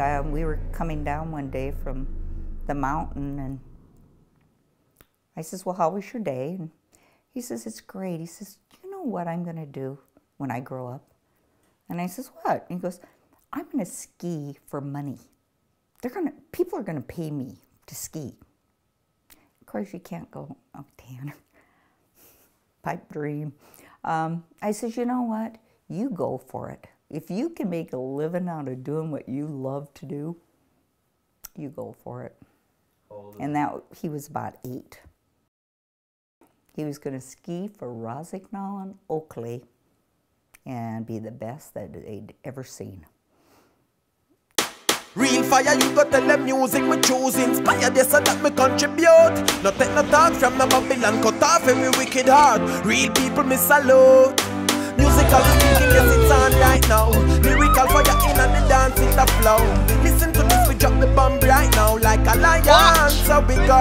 Uh, we were coming down one day from the mountain, and I says, Well, how was your day? And he says, It's great. He says, You know what I'm going to do when I grow up? And I says, What? And he goes, I'm going to ski for money. They're going to, people are going to pay me to ski. Of course, you can't go, oh, Tanner, pipe dream. Um, I says, You know what? You go for it. If you can make a living out of doing what you love to do, you go for it. And that he was about eight. He was going to ski for Rossignol and Oakley and be the best that they'd ever seen. Real fire, you got tell them music we choose Inspire this so that me contribute No take no talk from the Babylon Cut off every wicked heart Real people me salute Musical speaking, yes it's on right now Lyrical fire in and the dance in the flow. Listen to this, we drop the bomb right now Like a lion, so we go.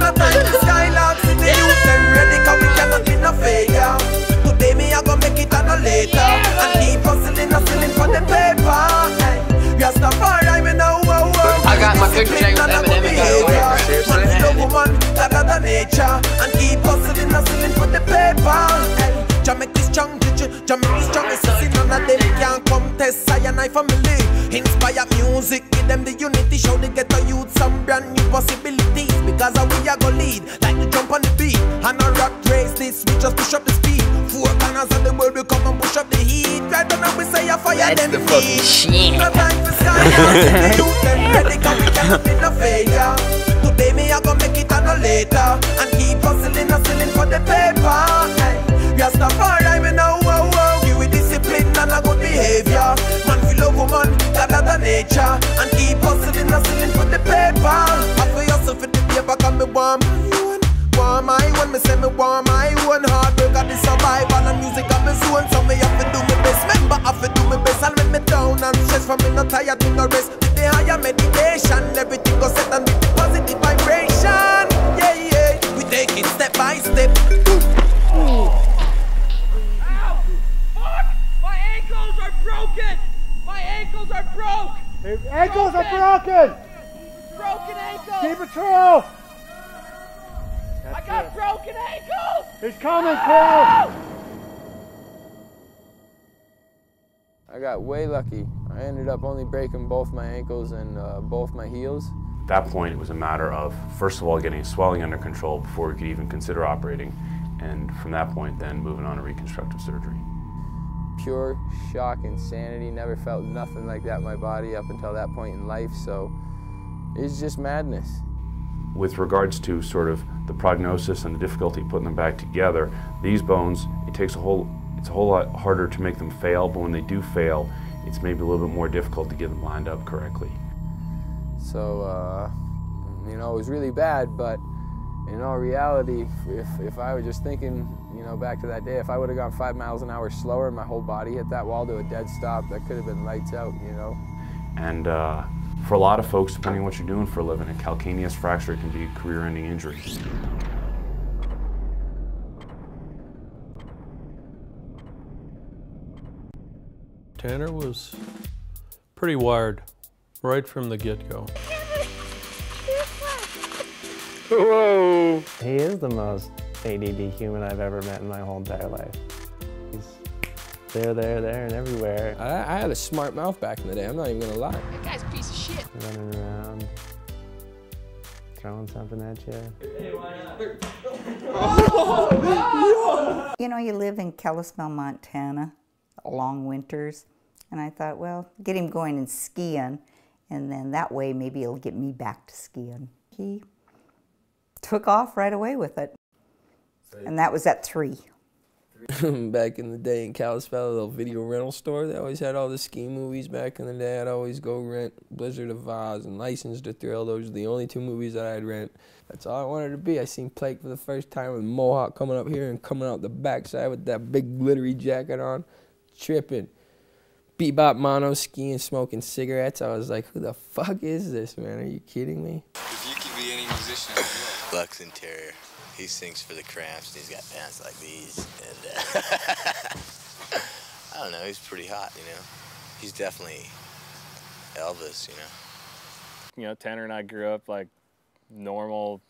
No time to skylarks in the youth them ready Cause we cannot be no failure. Today me I go make it and no later. And keep hustling, hustling for the paper. Hey. Rastafari, me now, wow, wow. I got my picture taken with Eminem and got away from seriously. Man, love woman, that other nature. And keep hustling, hustling for the paper. Hey. Jah make this strong, this strong none of them can I and I family Inspire music, give them the unity Show the ghetto youth some brand new possibilities Because we are lead Like the jump on the beat And a rock race this, we just push up the speed Four corners of the world, we come and push up the heat Right we say a fire That's them the fucking shit. Today me I make it later And keep hustling, hustling for the paper hey. Rastafari me now, wow, wow. Give we discipline and a good behavior. Man feel love woman, God other nature. And keep hustling, hustling for the paper. I feel hustle for the paper cause me want my own Want my one, me say me want my own. Hard work at the survival and music at me zone So me have to do my best, remember have to do my best. And when me down and stress for me not tired, me no rest. With the higher meditation, everything go set and with the positive vibration. Yeah, yeah, we take it broken! My ankles are broke! His ankles are broken! Broken ankles! Keep it true! I got broken ankles! He's coming, Phil! I got way lucky. I ended up only breaking both my ankles and uh, both my heels. At that point, it was a matter of, first of all, getting swelling under control before we could even consider operating, and from that point, then moving on to reconstructive surgery. Pure shock, insanity. Never felt nothing like that in my body up until that point in life, so it's just madness. With regards to sort of the prognosis and the difficulty putting them back together, these bones, it takes a whole, it's a whole lot harder to make them fail, but when they do fail, it's maybe a little bit more difficult to get them lined up correctly. So, uh, you know, it was really bad, but in all reality, if, if I was just thinking, you know, back to that day, if I would have gone five miles an hour slower and my whole body hit that wall to a dead stop, that could have been lights out, you know. And uh, for a lot of folks, depending on what you're doing for a living, a calcaneus fracture can be a career-ending injury. Tanner was pretty wired right from the get-go. Whoa! He is the most ADD human I've ever met in my whole entire life. He's there, there, there, and everywhere. I, I had a smart mouth back in the day, I'm not even gonna lie. That guy's a piece of shit. Running around, throwing something at you. Hey, why not? oh, you know, you live in Kalispell, Montana, long winters, and I thought, well, get him going and skiing, and then that way maybe it'll get me back to skiing. He took off right away with it, and that was at three. back in the day in Kalispell, a little video rental store. They always had all the ski movies back in the day. I'd always go rent Blizzard of Oz and License to Thrill. Those were the only two movies that I'd rent. That's all I wanted to be. I seen Plake for the first time with Mohawk coming up here and coming out the backside with that big glittery jacket on, tripping. Bebop mono skiing, smoking cigarettes. I was like, who the fuck is this, man? Are you kidding me? If you could be any musician, Lux Interior. He sings for the Cramps, and he's got pants like these. And uh, I don't know, he's pretty hot, you know. He's definitely Elvis, you know. You know, Tanner and I grew up like normal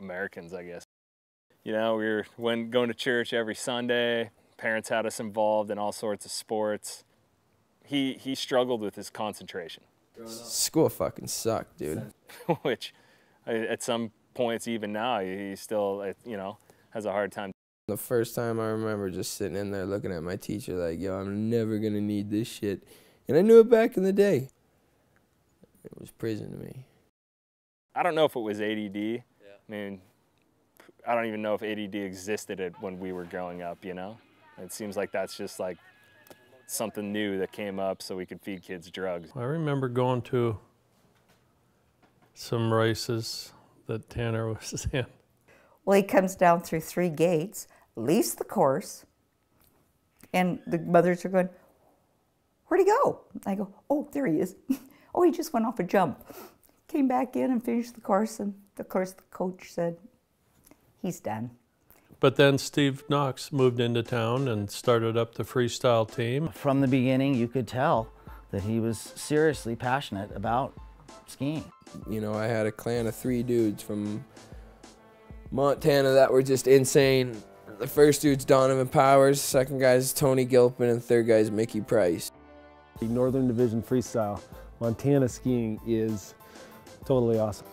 Americans, I guess. You know, we were went going to church every Sunday. Parents had us involved in all sorts of sports. He he struggled with his concentration, School fucking sucked, dude. which at some points even now he still you know has a hard time. The first time I remember just sitting in there looking at my teacher like, yo, I'm never gonna need this shit. And I knew it back in the day. It was prison to me. I don't know if it was ADD. I mean, I don't even know if ADD existed when we were growing up. You know, it seems like that's just like something new that came up so we could feed kids drugs. I remember going to some races that Tanner was in. Well, he comes down through three gates, leaves the course, and the mothers are going, Where'd he go? I go, Oh, there he is. oh, he just went off a jump. Came back in and finished the course, and of course, the coach said, He's done. But then Steve Knox moved into town and started up the freestyle team. From the beginning, you could tell that he was seriously passionate about skiing. You know, I had a clan of three dudes from Montana that were just insane. The first dude's Donovan Powers, second guy's Tony Gilpin, and third guy's Mickey Price. The Northern Division Freestyle, Montana skiing is totally awesome.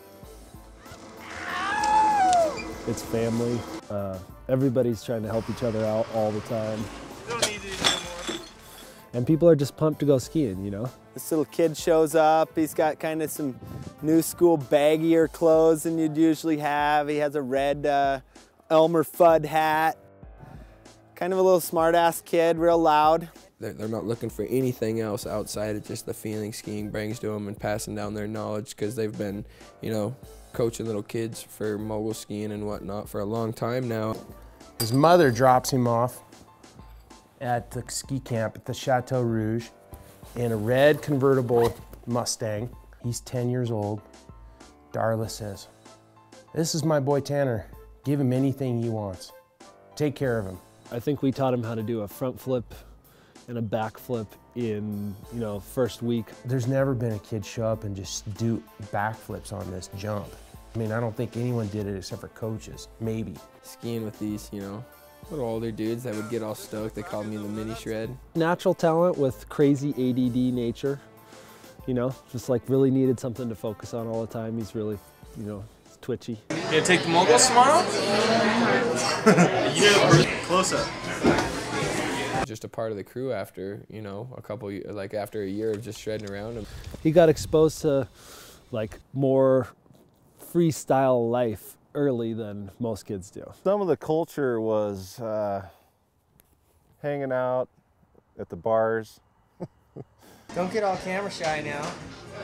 It's family. Uh, everybody's trying to help each other out all the time. And people are just pumped to go skiing, you know? This little kid shows up. He's got kind of some new school baggier clothes than you'd usually have. He has a red uh, Elmer Fudd hat. Kind of a little smart-ass kid, real loud. They're, they're not looking for anything else outside of just the feeling skiing brings to them and passing down their knowledge because they've been, you know, coaching little kids for mogul skiing and whatnot for a long time now. His mother drops him off at the ski camp at the Chateau Rouge in a red convertible Mustang. He's 10 years old. Darla says, This is my boy Tanner. Give him anything he wants. Take care of him. I think we taught him how to do a front flip and a back flip in, you know, first week. There's never been a kid show up and just do backflips on this jump. I mean, I don't think anyone did it except for coaches, maybe. Skiing with these, you know, little older dudes that would get all stoked. They called me the mini shred. Natural talent with crazy ADD nature, you know, just like really needed something to focus on all the time. He's really, you know, twitchy. You gonna take the moguls tomorrow? Close up. Just a part of the crew after, you know, a couple, like after a year of just shredding around him. He got exposed to like more freestyle life early than most kids do. Some of the culture was uh, hanging out at the bars. Don't get all camera shy now.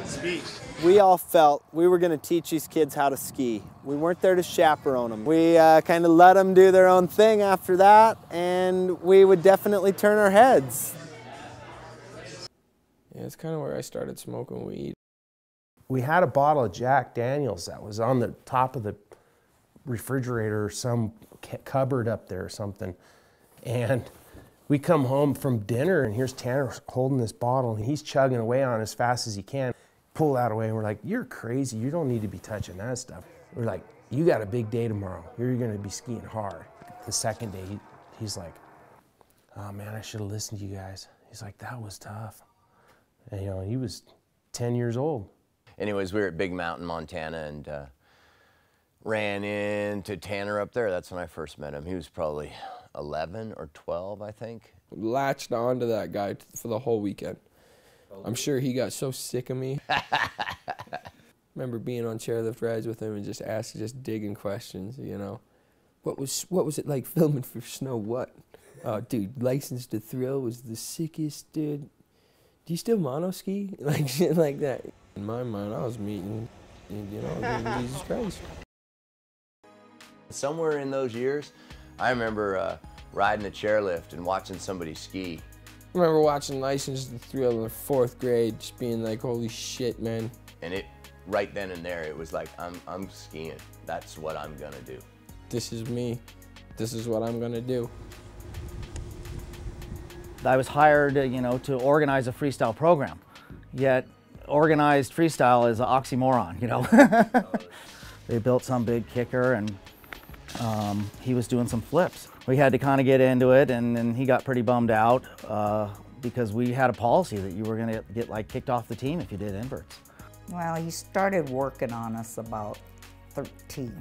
Speak. We all felt we were going to teach these kids how to ski. We weren't there to chaperone them. We uh, kind of let them do their own thing after that, and we would definitely turn our heads. Yeah, it's kind of where I started smoking weed. We had a bottle of Jack Daniels that was on the top of the refrigerator or some cupboard up there or something. And we come home from dinner and here's Tanner holding this bottle and he's chugging away on it as fast as he can. Pull that away and we're like, You're crazy. You don't need to be touching that stuff. We're like, You got a big day tomorrow. You're going to be skiing hard. The second day, he, he's like, Oh man, I should have listened to you guys. He's like, That was tough. And you know, he was 10 years old. Anyways, we were at Big Mountain, Montana, and uh, ran into Tanner up there. That's when I first met him. He was probably 11 or 12, I think. Latched onto that guy for the whole weekend. I'm sure he got so sick of me. Remember being on chairlift rides with him and just asking, just digging questions. You know, what was what was it like filming for Snow? What? Oh, dude, License to Thrill was the sickest, dude. Do you still mono ski? Like shit like that. In my mind, I was meeting, you know, Jesus Christ. Somewhere in those years, I remember uh, riding a chairlift and watching somebody ski. I remember watching License to Thrill in the fourth grade, just being like, holy shit, man. And it, right then and there, it was like, I'm, I'm skiing. That's what I'm gonna do. This is me. This is what I'm gonna do. I was hired, uh, you know, to organize a freestyle program. Yet organized freestyle is an oxymoron, you know. they built some big kicker and um, he was doing some flips. We had to kind of get into it and then he got pretty bummed out uh, because we had a policy that you were gonna get like kicked off the team if you did inverts. Well, he started working on us about 13,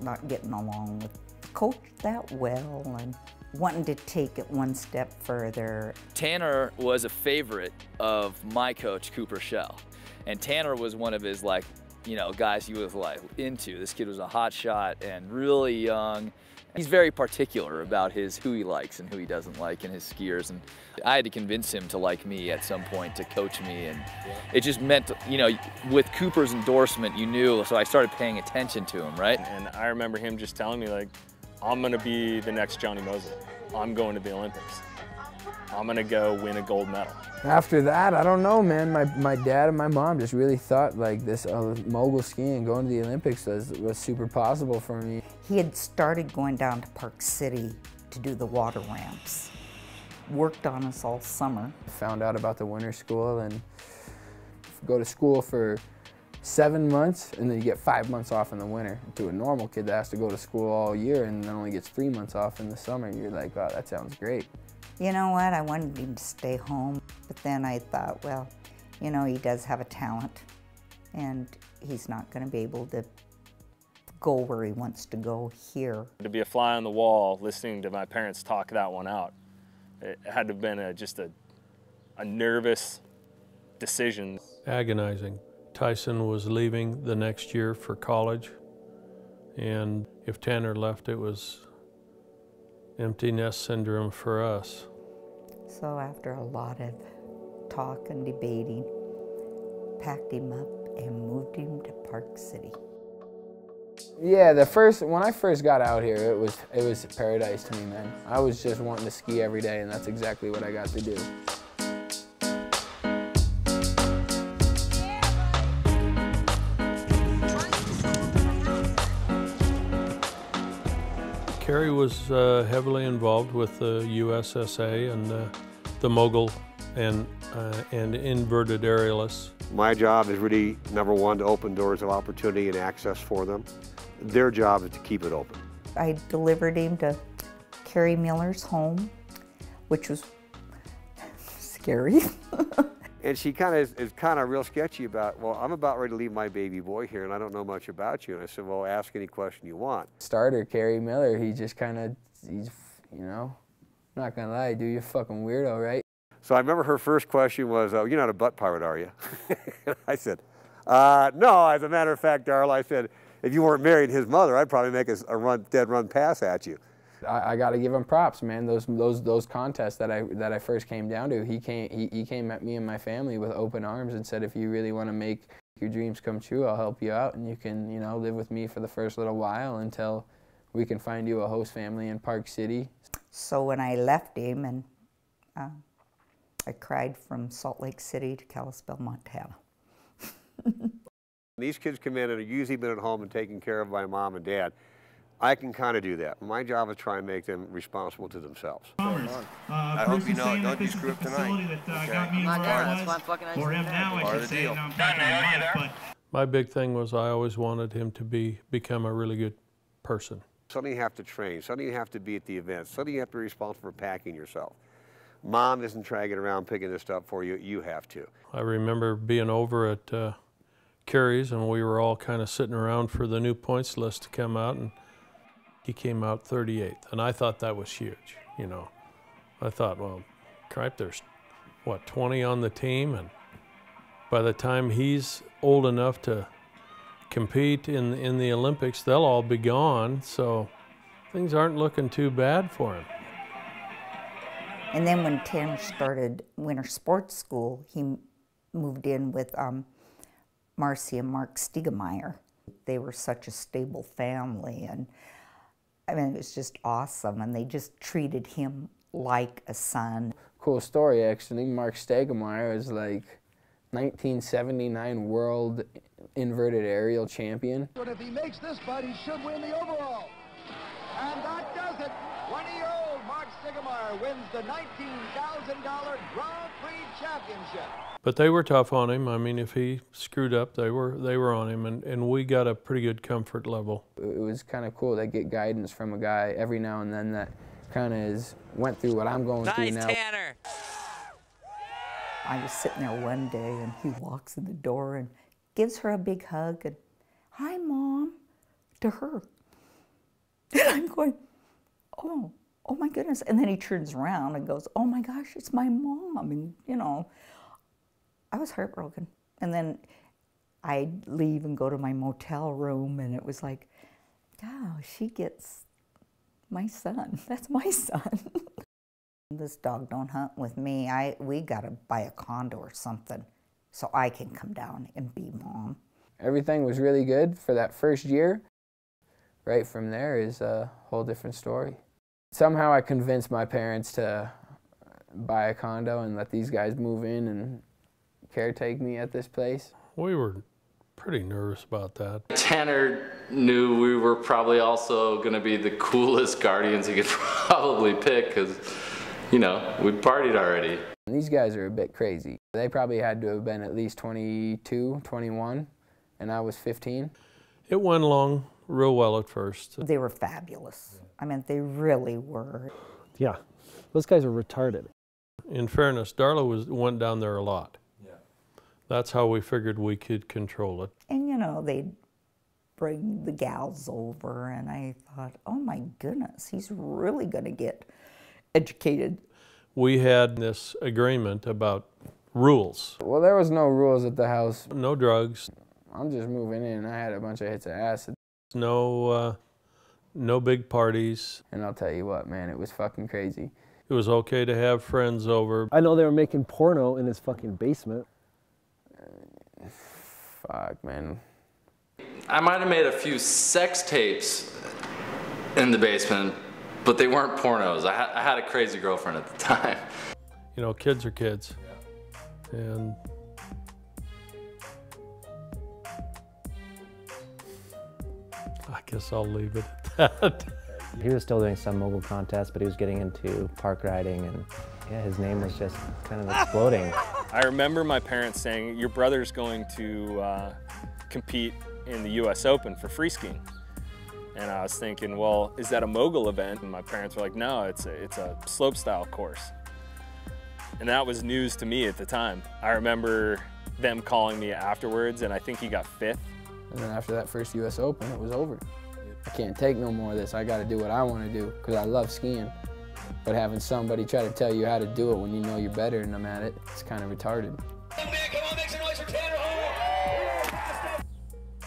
not getting along with the coach that well and wanting to take it one step further. Tanner was a favorite of my coach, Cooper Shell. And Tanner was one of his like, you know, guys he was like into. This kid was a hot shot and really young. He's very particular about his who he likes and who he doesn't like and his skiers. And I had to convince him to like me at some point to coach me. And it just meant, you know, with Cooper's endorsement, you knew. So I started paying attention to him, right? And I remember him just telling me like, I'm gonna be the next Jonny Moseley. I'm going to the Olympics. I'm gonna go win a gold medal. After that, I don't know, man. My, my dad and my mom just really thought like this uh, mogul skiing, going to the Olympics was, was super possible for me. He had started going down to Park City to do the water ramps. Worked on us all summer. Found out about the winter school and go to school for seven months and then you get five months off in the winter. To a normal kid that has to go to school all year and then only gets three months off in the summer, you're like, wow, that sounds great. You know what? I wanted him to stay home, but then I thought, well, you know, he does have a talent and he's not going to be able to go where he wants to go here. To be a fly on the wall listening to my parents talk that one out, it had to have been a, just a, a nervous decision. Agonizing. Tyson was leaving the next year for college, and if Tanner left, it was empty nest syndrome for us. So after a lot of talk and debating, packed him up and moved him to Park City. Yeah, the first when I first got out here, it was it was paradise to me, man. I was just wanting to ski every day, and that's exactly what I got to do. Kerry was uh, heavily involved with the USSA and uh, the mogul and, uh, and inverted aerialists. My job is really, number one, to open doors of opportunity and access for them. Their job is to keep it open. I delivered him to Carrie Miller's home, which was scary. And she kind of is, is kind of real sketchy about, well, I'm about ready to leave my baby boy here and I don't know much about you. And I said, well, ask any question you want. Starter, Kerry Miller, he just kind of, he's, you know, not gonna lie, dude, you're fucking weirdo, right? So I remember her first question was, oh, you're not a butt pirate, are you? I said, uh, no, as a matter of fact, Darla, I said, if you weren't married his mother, I'd probably make a, a run, dead run pass at you. I, I got to give him props, man. Those those those contests that I that I first came down to, he came he, he came at me and my family with open arms and said, if you really want to make your dreams come true, I'll help you out, and you can you know live with me for the first little while until we can find you a host family in Park City. So when I left him, and uh, I cried from Salt Lake City to Kalispell, Montana. These kids come in and are usually been at home and taken care of by mom and dad. I can kind of do that. My job is try and make them responsible to themselves. I hope you know, don't you screw up tonight. Okay. Not done. That's why I'm fucking For him now, I should say, and I'm back on life, My big thing was I always wanted him to be become a really good person. Suddenly you have to train. Suddenly you have to be at the events. Suddenly you have to be responsible for packing yourself. Mom isn't dragging around picking this stuff for you. You have to. I remember being over at uh, Kerry's and we were all kind of sitting around for the new points list to come out and he came out 38th. And I thought that was huge, you know. I thought, well, crap, there's, what, 20 on the team? And by the time he's old enough to compete in, in the Olympics, they'll all be gone. So things aren't looking too bad for him. And then when Tim started winter sports school, he moved in with um, Marcy and Mark Stiegemeyer. They were such a stable family, and I mean, it was just awesome. And they just treated him like a son. Cool story, actually. Mark Stegemeyer is like 1979 world inverted aerial champion. But if he makes this fight, he should win the overall. And that does it. 20-year-old Mark Stigemeyer wins the $19,000 Grand Prix Championship. But they were tough on him. I mean, if he screwed up, they were they were on him, and, and we got a pretty good comfort level. It was kind of cool to get guidance from a guy every now and then that kind of is went through what I'm going through now. Tanner. I was sitting there one day and he walks in the door and gives her a big hug and, hi, mom, to her. And I'm going, oh, oh my goodness. And then he turns around and goes, oh my gosh, it's my mom. And, you know, I was heartbroken. And then I'd leave and go to my motel room and it was like, oh, she gets my son. That's my son. this dog don't hunt with me. I we gotta buy a condo or something so I can come down and be mom. Everything was really good for that first year. Right from there is a whole different story. Somehow I convinced my parents to buy a condo and let these guys move in and caretake me at this place. We were pretty nervous about that. Tanner knew we were probably also going to be the coolest Guardians he could probably pick because, you know, we partied already. These guys are a bit crazy. They probably had to have been at least 22, 21, and I was 15. It went along real well at first. They were fabulous. I mean, they really were. Yeah, those guys are retarded. In fairness, Darla was went down there a lot. Yeah. That's how we figured we could control it. And you know, they'd bring the gals over, and I thought, oh my goodness, he's really going to get educated. We had this agreement about rules. Well, there was no rules at the house. No drugs. I'm just moving in. I had a bunch of hits of acid. No, uh, no big parties. And I'll tell you what, man, it was fucking crazy. It was okay to have friends over. I know they were making porno in his fucking basement. Fuck, man. I might have made a few sex tapes in the basement, but they weren't pornos. I, ha I had a crazy girlfriend at the time. You know, kids are kids. Yeah. And I guess I'll leave it at that. He was still doing some mogul contests, but he was getting into park riding, and yeah, his name was just kind of exploding. I remember my parents saying, your brother's going to uh, compete in the US Open for free skiing. And I was thinking, well, is that a mogul event? And my parents were like, no, it's a, it's a slope style course. And that was news to me at the time. I remember them calling me afterwards, and I think he got fifth. And then after that first US Open, it was over. I can't take no more of this. I got to do what I want to do because I love skiing. But having somebody try to tell you how to do it when you know you're better than them at it, it's kind of retarded.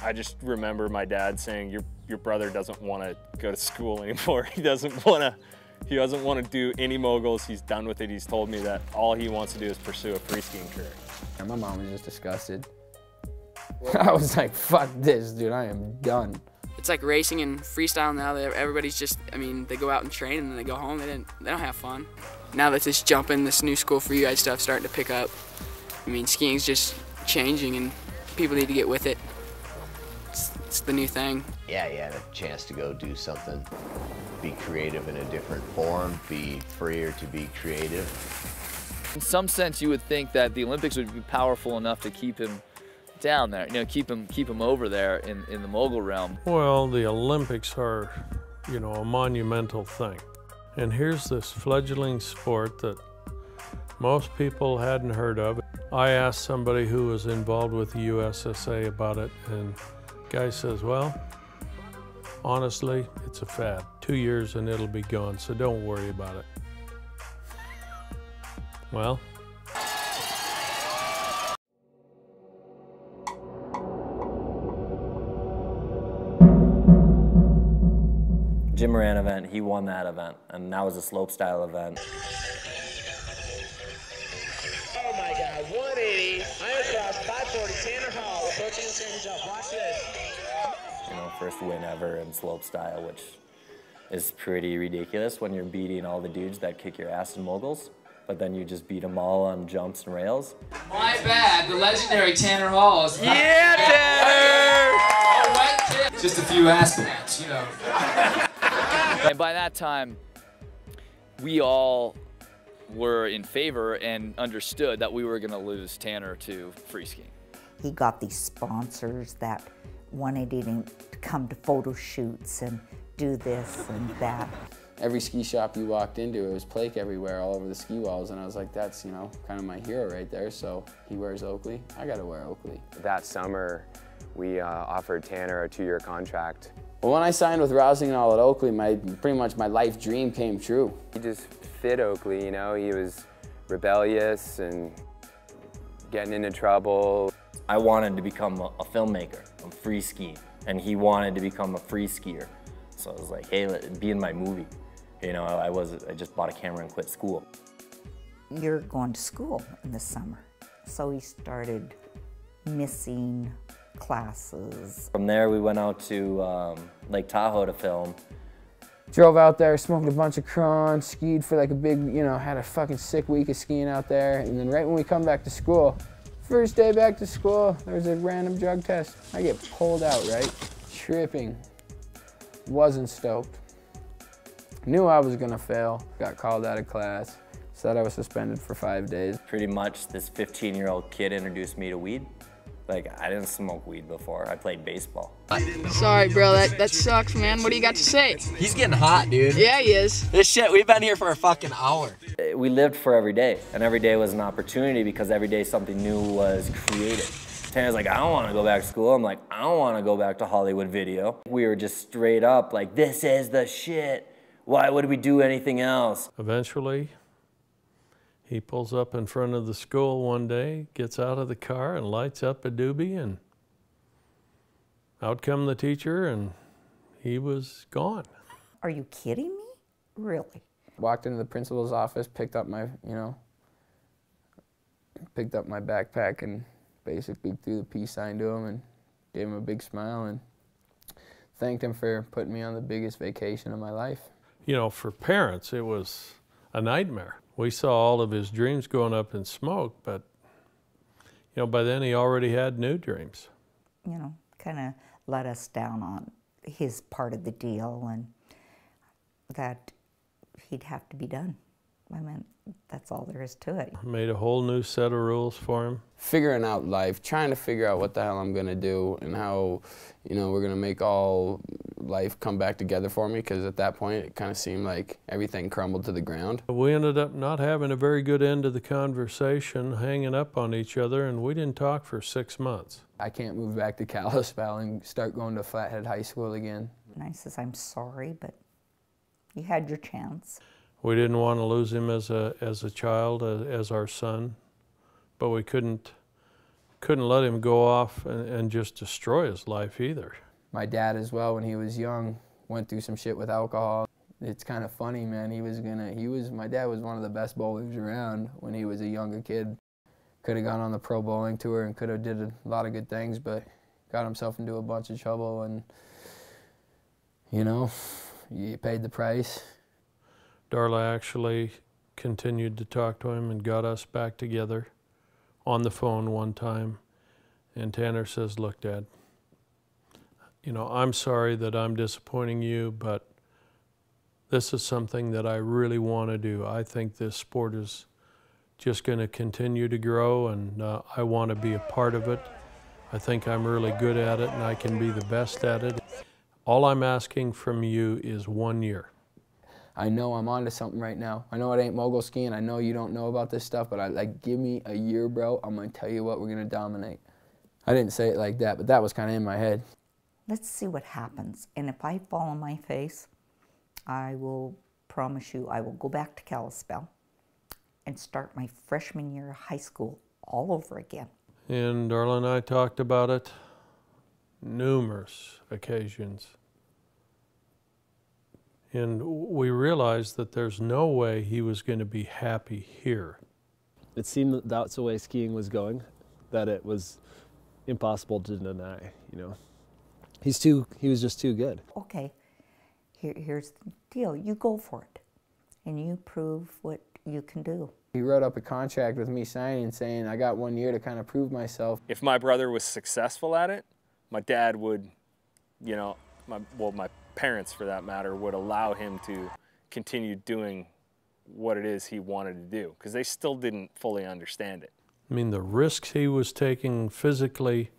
I just remember my dad saying, your, your brother doesn't want to go to school anymore. He doesn't want to he doesn't want to do any moguls. He's done with it. He's told me that all he wants to do is pursue a free skiing career. And my mom was just disgusted. I was like, fuck this, dude. I am done. It's like racing and freestyle now. That everybody's just, I mean, they go out and train and then they go home. They didn't, they don't have fun. Now that this jumping, this new school for you guys stuff starting to pick up. I mean, skiing's just changing and people need to get with it. It's, it's the new thing. Yeah, you had a chance to go do something, be creative in a different form, be freer to be creative. In some sense, you would think that the Olympics would be powerful enough to keep him down there, you know, keep them keep them over there in, in the mogul realm. Well, the Olympics are, you know, a monumental thing. And here's this fledgling sport that most people hadn't heard of. I asked somebody who was involved with the USSA about it, and guy says, well, honestly, it's a fad. Two years and it'll be gone, so don't worry about it. Well, Jim Moran event, he won that event, and that was a slope style event. Oh my God, 180, iron cross, 540, Tanner Hall, approaching the same jump. Watch this. You know, first win ever in slope style, which is pretty ridiculous when you're beating all the dudes that kick your ass in moguls, but then you just beat them all on jumps and rails. My bad, the legendary Tanner Hall is Yeah, Tanner! Just a few aspects, you know. And by that time, we all were in favor and understood that we were going to lose Tanner to free skiing. He got these sponsors that wanted him to come to photo shoots and do this and that. Every ski shop you walked into, it was Plake everywhere, all over the ski walls, and I was like, that's, you know, kind of my hero right there, so he wears Oakley, I gotta wear Oakley. That summer, we uh, offered Tanner a two-year contract. Well, when I signed with Rossignol at Oakley, my, pretty much my life dream came true. He just fit Oakley, you know, he was rebellious and getting into trouble. I wanted to become a, a filmmaker, a free ski, and he wanted to become a free skier. So I was like, hey, let, be in my movie. You know, I was I just bought a camera and quit school. You're going to school in the summer. So he started missing classes. From there, we went out to um, Lake Tahoe to film. Drove out there, smoked a bunch of cron, skied for like a big, you know, had a fucking sick week of skiing out there. And then right when we come back to school, first day back to school, there's a random drug test. I get pulled out, right? Tripping. Wasn't stoked. Knew I was gonna fail. Got called out of class. Said I was suspended for five days. Pretty much this 15 year old kid introduced me to weed. Like, I didn't smoke weed before. I played baseball. Sorry, bro. That that sucks, man. What do you got to say? He's getting hot, dude. Yeah, he is. This shit, we've been here for a fucking hour. We lived for every day, and every day was an opportunity because every day something new was created. Tanner's like, I don't want to go back to school. I'm like, I don't want to go back to Hollywood video. We were just straight up like, this is the shit. Why would we do anything else? Eventually, he pulls up in front of the school one day, gets out of the car and lights up a doobie and out come the teacher and he was gone. Are you kidding me? Really? Walked into the principal's office, picked up my, you know, picked up my backpack and basically threw the peace sign to him and gave him a big smile and thanked him for putting me on the biggest vacation of my life. You know, for parents, it was a nightmare. We saw all of his dreams going up in smoke, but, you know, by then he already had new dreams. You know, kind of let us down on his part of the deal and that he'd have to be done. I mean, that's all there is to it. Made a whole new set of rules for him. Figuring out life, trying to figure out what the hell I'm gonna do and how, you know, we're gonna make all life come back together for me because at that point it kind of seemed like everything crumbled to the ground. We ended up not having a very good end to the conversation, hanging up on each other, and we didn't talk for six months. I can't move back to Kalispell and start going to Flathead High School again. And I says, I'm sorry, but you had your chance. We didn't want to lose him as a as a child, as, as our son, but we couldn't couldn't let him go off and, and just destroy his life either. My dad as well, when he was young, went through some shit with alcohol. It's kind of funny, man. He was gonna, he was, my dad was one of the best bowlers around when he was a younger kid. Could have gone on the pro bowling tour and could have did a lot of good things, but got himself into a bunch of trouble and, you know, he paid the price. Darla actually continued to talk to him and got us back together on the phone one time. And Tanner says, Look, Dad, you know, I'm sorry that I'm disappointing you, but this is something that I really want to do. I think this sport is just going to continue to grow, and uh, I want to be a part of it. I think I'm really good at it, and I can be the best at it. All I'm asking from you is one year. I know I'm onto something right now. I know it ain't mogul skiing. I know you don't know about this stuff, but I like give me a year, bro. I'm gonna tell you what we're gonna dominate. I didn't say it like that, but that was kind of in my head. Let's see what happens. And if I fall on my face, I will promise you I will go back to Kalispell and start my freshman year of high school all over again. And Darla and I talked about it numerous occasions. And we realized that there's no way he was going to be happy here. It seemed that that's the way skiing was going, that it was impossible to deny, you know. He's too, he was just too good. Okay, here, here's the deal. You go for it, and you prove what you can do. He wrote up a contract with me signing saying I got one year to kind of prove myself. If my brother was successful at it, my dad would, you know, my well, my parents for that matter would allow him to continue doing what it is he wanted to do because they still didn't fully understand it. I mean, the risks he was taking physically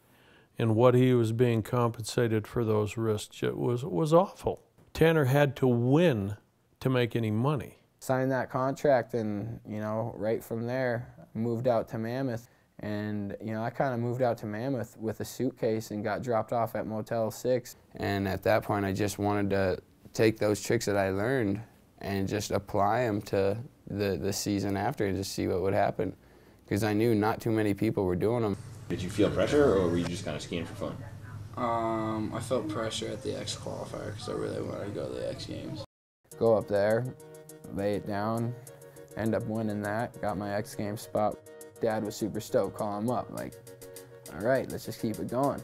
and what he was being compensated for those risks it was, was awful. Tanner had to win to make any money. Signed that contract and, you know, right from there, moved out to Mammoth. And, you know, I kind of moved out to Mammoth with a suitcase and got dropped off at Motel 6. And at that point, I just wanted to take those tricks that I learned and just apply them to the, the season after and just see what would happen. Because I knew not too many people were doing them. Did you feel pressure, or were you just kind of skiing for fun? Um, I felt pressure at the X qualifier because I really wanted to go to the X Games. Go up there, lay it down, end up winning that, got my X Games spot. Dad was super stoked, call him up, like, all right, let's just keep it going.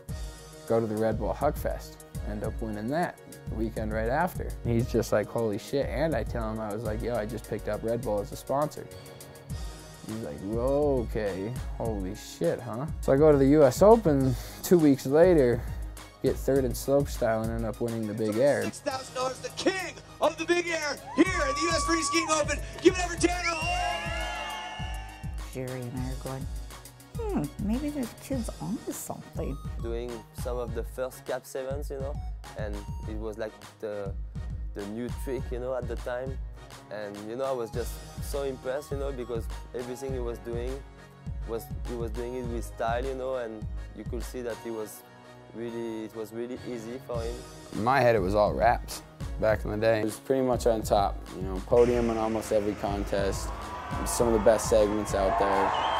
Go to the Red Bull Hug Fest, end up winning that the weekend right after. He's just like, holy shit, and I tell him, I was like, yo, I just picked up Red Bull as a sponsor. He's like, whoa, okay, holy shit, huh? So I go to the US Open two weeks later, get third in slopestyle and end up winning the big air. $6,000, the king of the big air here at the U.S. Free Skiing Open. Give it up for Tanner Jerry and I are going, hmm, maybe this kid's onto something. Doing some of the first cab sevens, you know, and it was like the the new trick, you know, at the time. And you know, I was just so impressed, you know, because everything he was doing was he was doing it with style, you know, and you could see that he was really it was really easy for him. In my head, it was all raps back in the day. It was pretty much on top, you know, podium in almost every contest. Some of the best segments out there.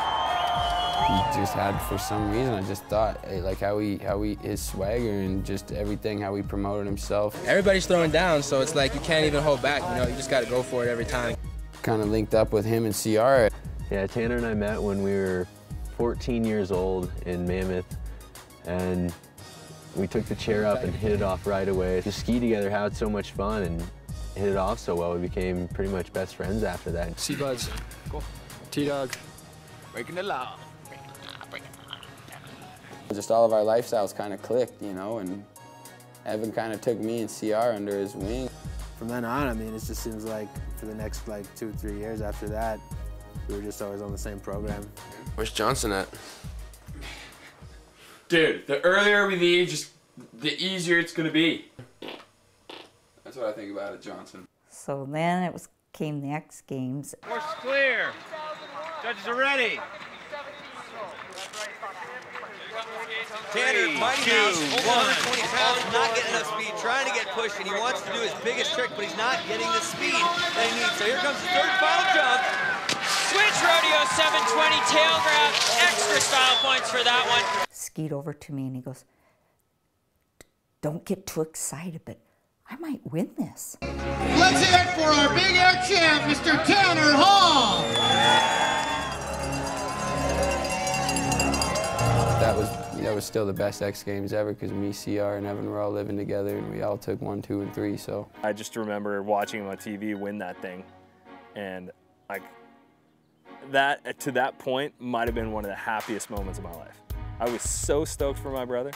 He just had, for some reason, I just thought, hey, like how he, how he, his swagger and just everything, how he promoted himself. Everybody's throwing down, so it's like you can't even hold back. You know, you just got to go for it every time. Kind of linked up with him and CR. Yeah, Tanner and I met when we were 14 years old in Mammoth, and we took the chair up and hit it off right away. To ski together had so much fun and hit it off so well, we became pretty much best friends after that. See buds. Cool. T-Dog. Breaking the law. Just all of our lifestyles kind of clicked, you know, and Evan kind of took me and CR under his wing. From then on, I mean, it just seems like for the next like two, three years after that, we were just always on the same program. Where's Johnson at? Dude, the earlier we leave, just the easier it's gonna be. That's what I think about it, Johnson. So then it was came the X Games. Course is clear. Judges are ready. Tanner, Mighty Mouse, over 120 pounds, not getting enough speed, trying to get pushed, and he wants to do his biggest trick, but he's not getting the speed that he needs. So here comes the third final jump. Switch Rodeo 720 tail grab, extra style points for that one. Skied over to me and he goes, Don't get too excited, but I might win this. Let's hear it for our Big Air champ, Mr. Tanner Hall. That was you that was still the best X Games ever because me, CR, and Evan were all living together, and we all took one, two, and three. So I just remember watching him on TV win that thing, and like that to that point might have been one of the happiest moments of my life. I was so stoked for my brother.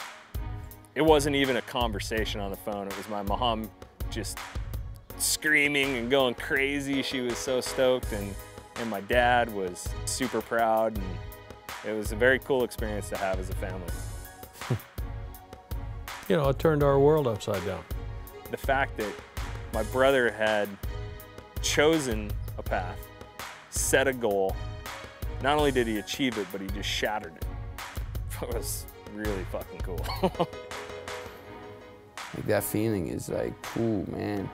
It wasn't even a conversation on the phone. It was my mom just screaming and going crazy. She was so stoked, and and my dad was super proud, and it was a very cool experience to have as a family. You know, it turned our world upside down. The fact that my brother had chosen a path, set a goal, not only did he achieve it, but he just shattered it. It was really fucking cool. like that feeling is like, cool, man.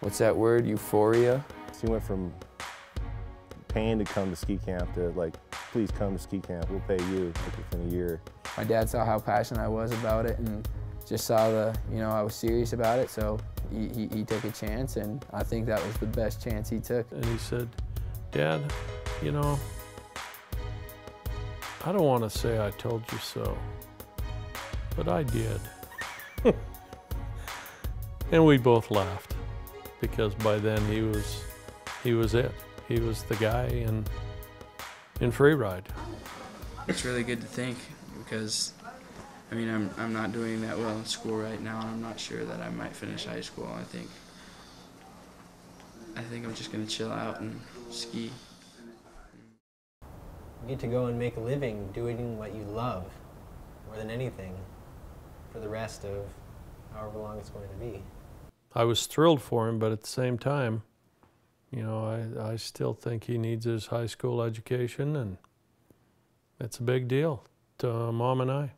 What's that word? Euphoria. So you went from paying to come to ski camp to like, please come to ski camp. We'll pay you like within a year. My dad saw how passionate I was about it and just saw the, you know, I was serious about it. So he, he, he took a chance and I think that was the best chance he took. And he said, Dad, you know, I don't want to say I told you so, but I did. and we both laughed because by then he was he was it. He was the guy in in free ride. It's really good to think because, I mean, I'm, I'm not doing that well in school right now, and I'm not sure that I might finish high school. I think I think I'm just gonna chill out and ski. You get to go and make a living doing what you love more than anything for the rest of however long it's going to be. I was thrilled for him, but at the same time, you know, I, I still think he needs his high school education, and it's a big deal to uh, mom and I.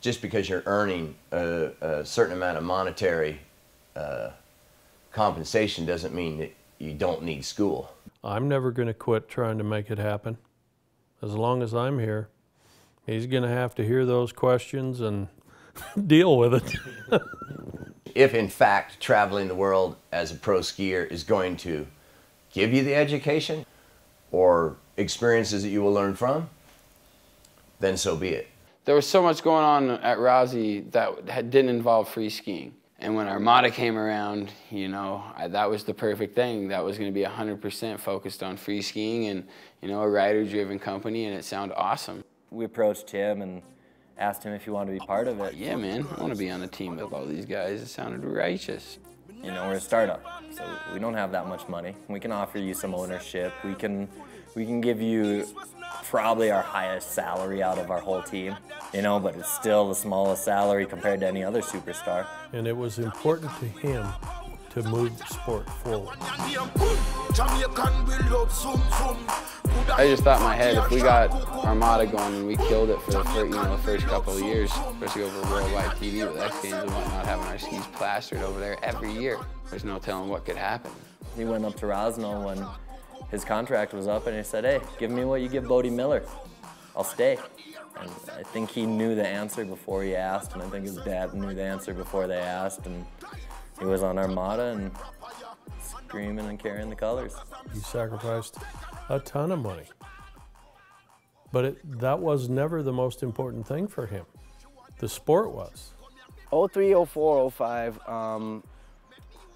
Just because you're earning a, a certain amount of monetary uh, compensation doesn't mean that you don't need school. I'm never going to quit trying to make it happen. As long as I'm here, he's going to have to hear those questions and deal with it. if in fact traveling the world as a pro skier is going to give you the education or experiences that you will learn from, then so be it. There was so much going on at Rossi that didn't involve free skiing. And when Armada came around, you know, I, that was the perfect thing. That was going to be 100% focused on free skiing and, you know, a rider-driven company, and it sounded awesome. We approached him and asked him if he wanted to be part of it. Yeah, man, I want to be on a team with all these guys. It sounded righteous. You know, we're a startup, so we don't have that much money. We can offer you some ownership. We can, we can give you probably our highest salary out of our whole team, you know, but it's still the smallest salary compared to any other superstar. And it was important to him to move the sport forward. I just thought in my head, if we got Armada going and we killed it for the first, you know, the first couple of years, especially over worldwide TV with X Games and whatnot, having our skis plastered over there every year, there's no telling what could happen. He went up to Rosno when his contract was up and he said, hey, give me what you give Bode Miller. I'll stay. And I think he knew the answer before he asked, and I think his dad knew the answer before they asked, and he was on Armada and screaming and carrying the colors. He sacrificed a ton of money. But it, that was never the most important thing for him. The sport was. 03, 04, 05, um,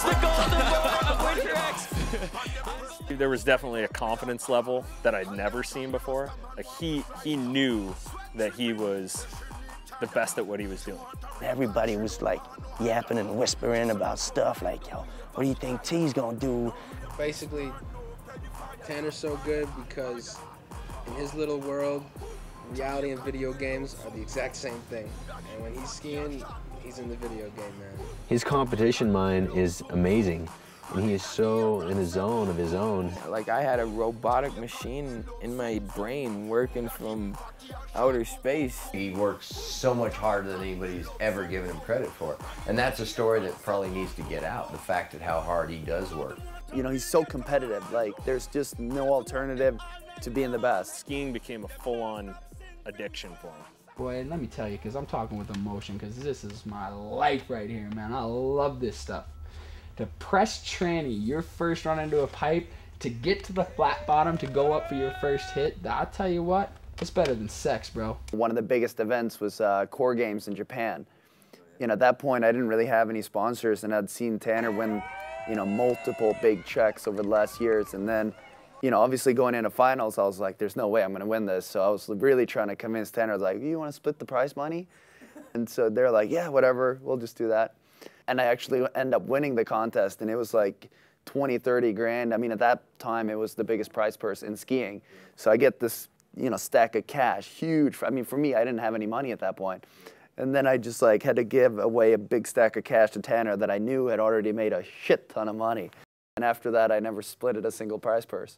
is the golden boy of Winter X. There was definitely a confidence level that I'd never seen before. Like he he knew that he was the best at what he was doing. Everybody was like yapping and whispering about stuff like, yo, what do you think T's gonna do? Basically, Tanner's so good because in his little world, reality and video games are the exact same thing. And when he's skiing, he's in the video game, man. His competition mind is amazing. And he is so in a zone of his own. Like I had a robotic machine in my brain working from outer space. He works so much harder than anybody's ever given him credit for. And that's a story that probably needs to get out, the fact that how hard he does work. You know, he's so competitive. Like, there's just no alternative to being the best. Skiing became a full-on addiction for him. Boy, let me tell you, because I'm talking with emotion, because this is my life right here, man. I love this stuff. To press tranny your first run into a pipe, to get to the flat bottom, to go up for your first hit, I'll tell you what, it's better than sex, bro. One of the biggest events was uh, Core Games in Japan. You know, at that point, I didn't really have any sponsors, and I'd seen Tanner win, you know, multiple big checks over the last years. And then, you know, obviously going into finals, I was like, there's no way I'm going to win this. So I was really trying to convince Tanner, like, you want to split the prize money? And so they're like, yeah, whatever, we'll just do that. And I actually end up winning the contest, and it was like 20, 30 grand. I mean, at that time, it was the biggest prize purse in skiing. So I get this, you know, stack of cash, huge. I mean, for me, I didn't have any money at that point. And then I just like had to give away a big stack of cash to Tanner that I knew had already made a shit ton of money. And after that, I never split it a single prize purse.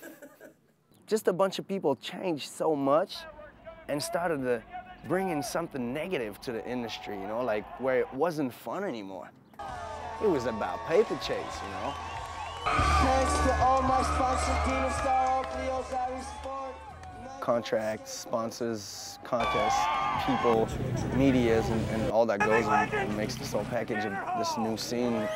Just a bunch of people changed so much and started to bring in something negative to the industry, you know, like where it wasn't fun anymore. It was about paper chase, you know. Thanks to all my sponsors, Demon Star, Oakley, Osiris Sport. Contracts, sponsors, contests, people, medias, and, and all that goes and, and makes this whole package of this new scene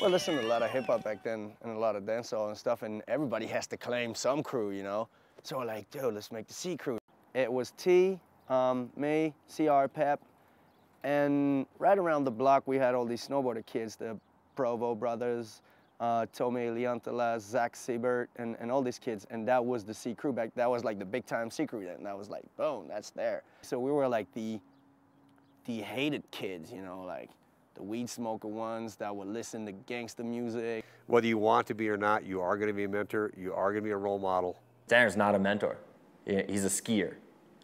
Well, listen to a lot of hip hop back then and a lot of dancehall and stuff, and everybody has to claim some crew, you know? So we're like, dude, let's make the C crew. It was T, um, me, CR Pep, and right around the block we had all these snowboarder kids, the Provo brothers, uh, Tommy Leontelas, Zach Siebert, and, and all these kids, and that was the C crew back. That was like the big time C crew then. That was like, boom, that's there. So we were like the, the hated kids, you know, like the weed smoker ones that would listen to gangster music. Whether you want to be or not, you are going to be a mentor. You are going to be a role model. Tanner's not a mentor. He's a skier.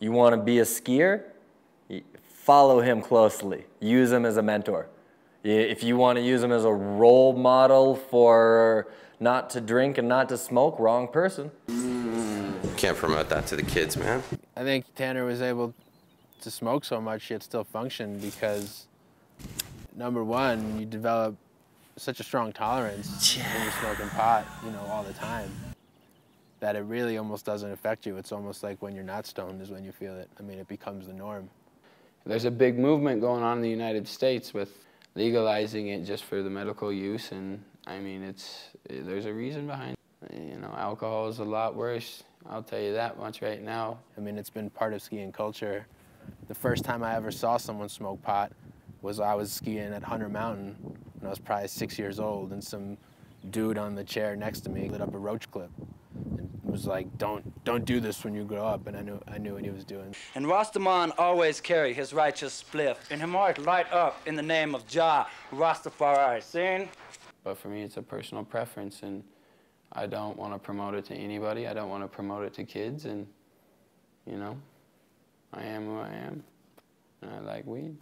You want to be a skier? Follow him closely. Use him as a mentor. If you want to use him as a role model for not to drink and not to smoke, wrong person. Can't promote that to the kids, man. I think Tanner was able to smoke so much yet still function because number one, you develop such a strong tolerance when you're smoking pot, you know, all the time, that it really almost doesn't affect you. It's almost like when you're not stoned is when you feel it. I mean, it becomes the norm. There's a big movement going on in the United States with legalizing it just for the medical use, and I mean, it's there's a reason behind. it. You know, alcohol is a lot worse. I'll tell you that much right now. I mean, it's been part of skiing culture. The first time I ever saw someone smoke pot was I was skiing at Hunter Mountain when I was probably six years old, and some dude on the chair next to me lit up a roach clip and was like, "Don't, don't do this when you grow up." And I knew, I knew what he was doing. And Rastaman always carry his righteous spliff, and him heart light up in the name of Jah Rastafari. Sing. But for me, it's a personal preference, and I don't want to promote it to anybody. I don't want to promote it to kids, and you know, I am who I am, and I like weed.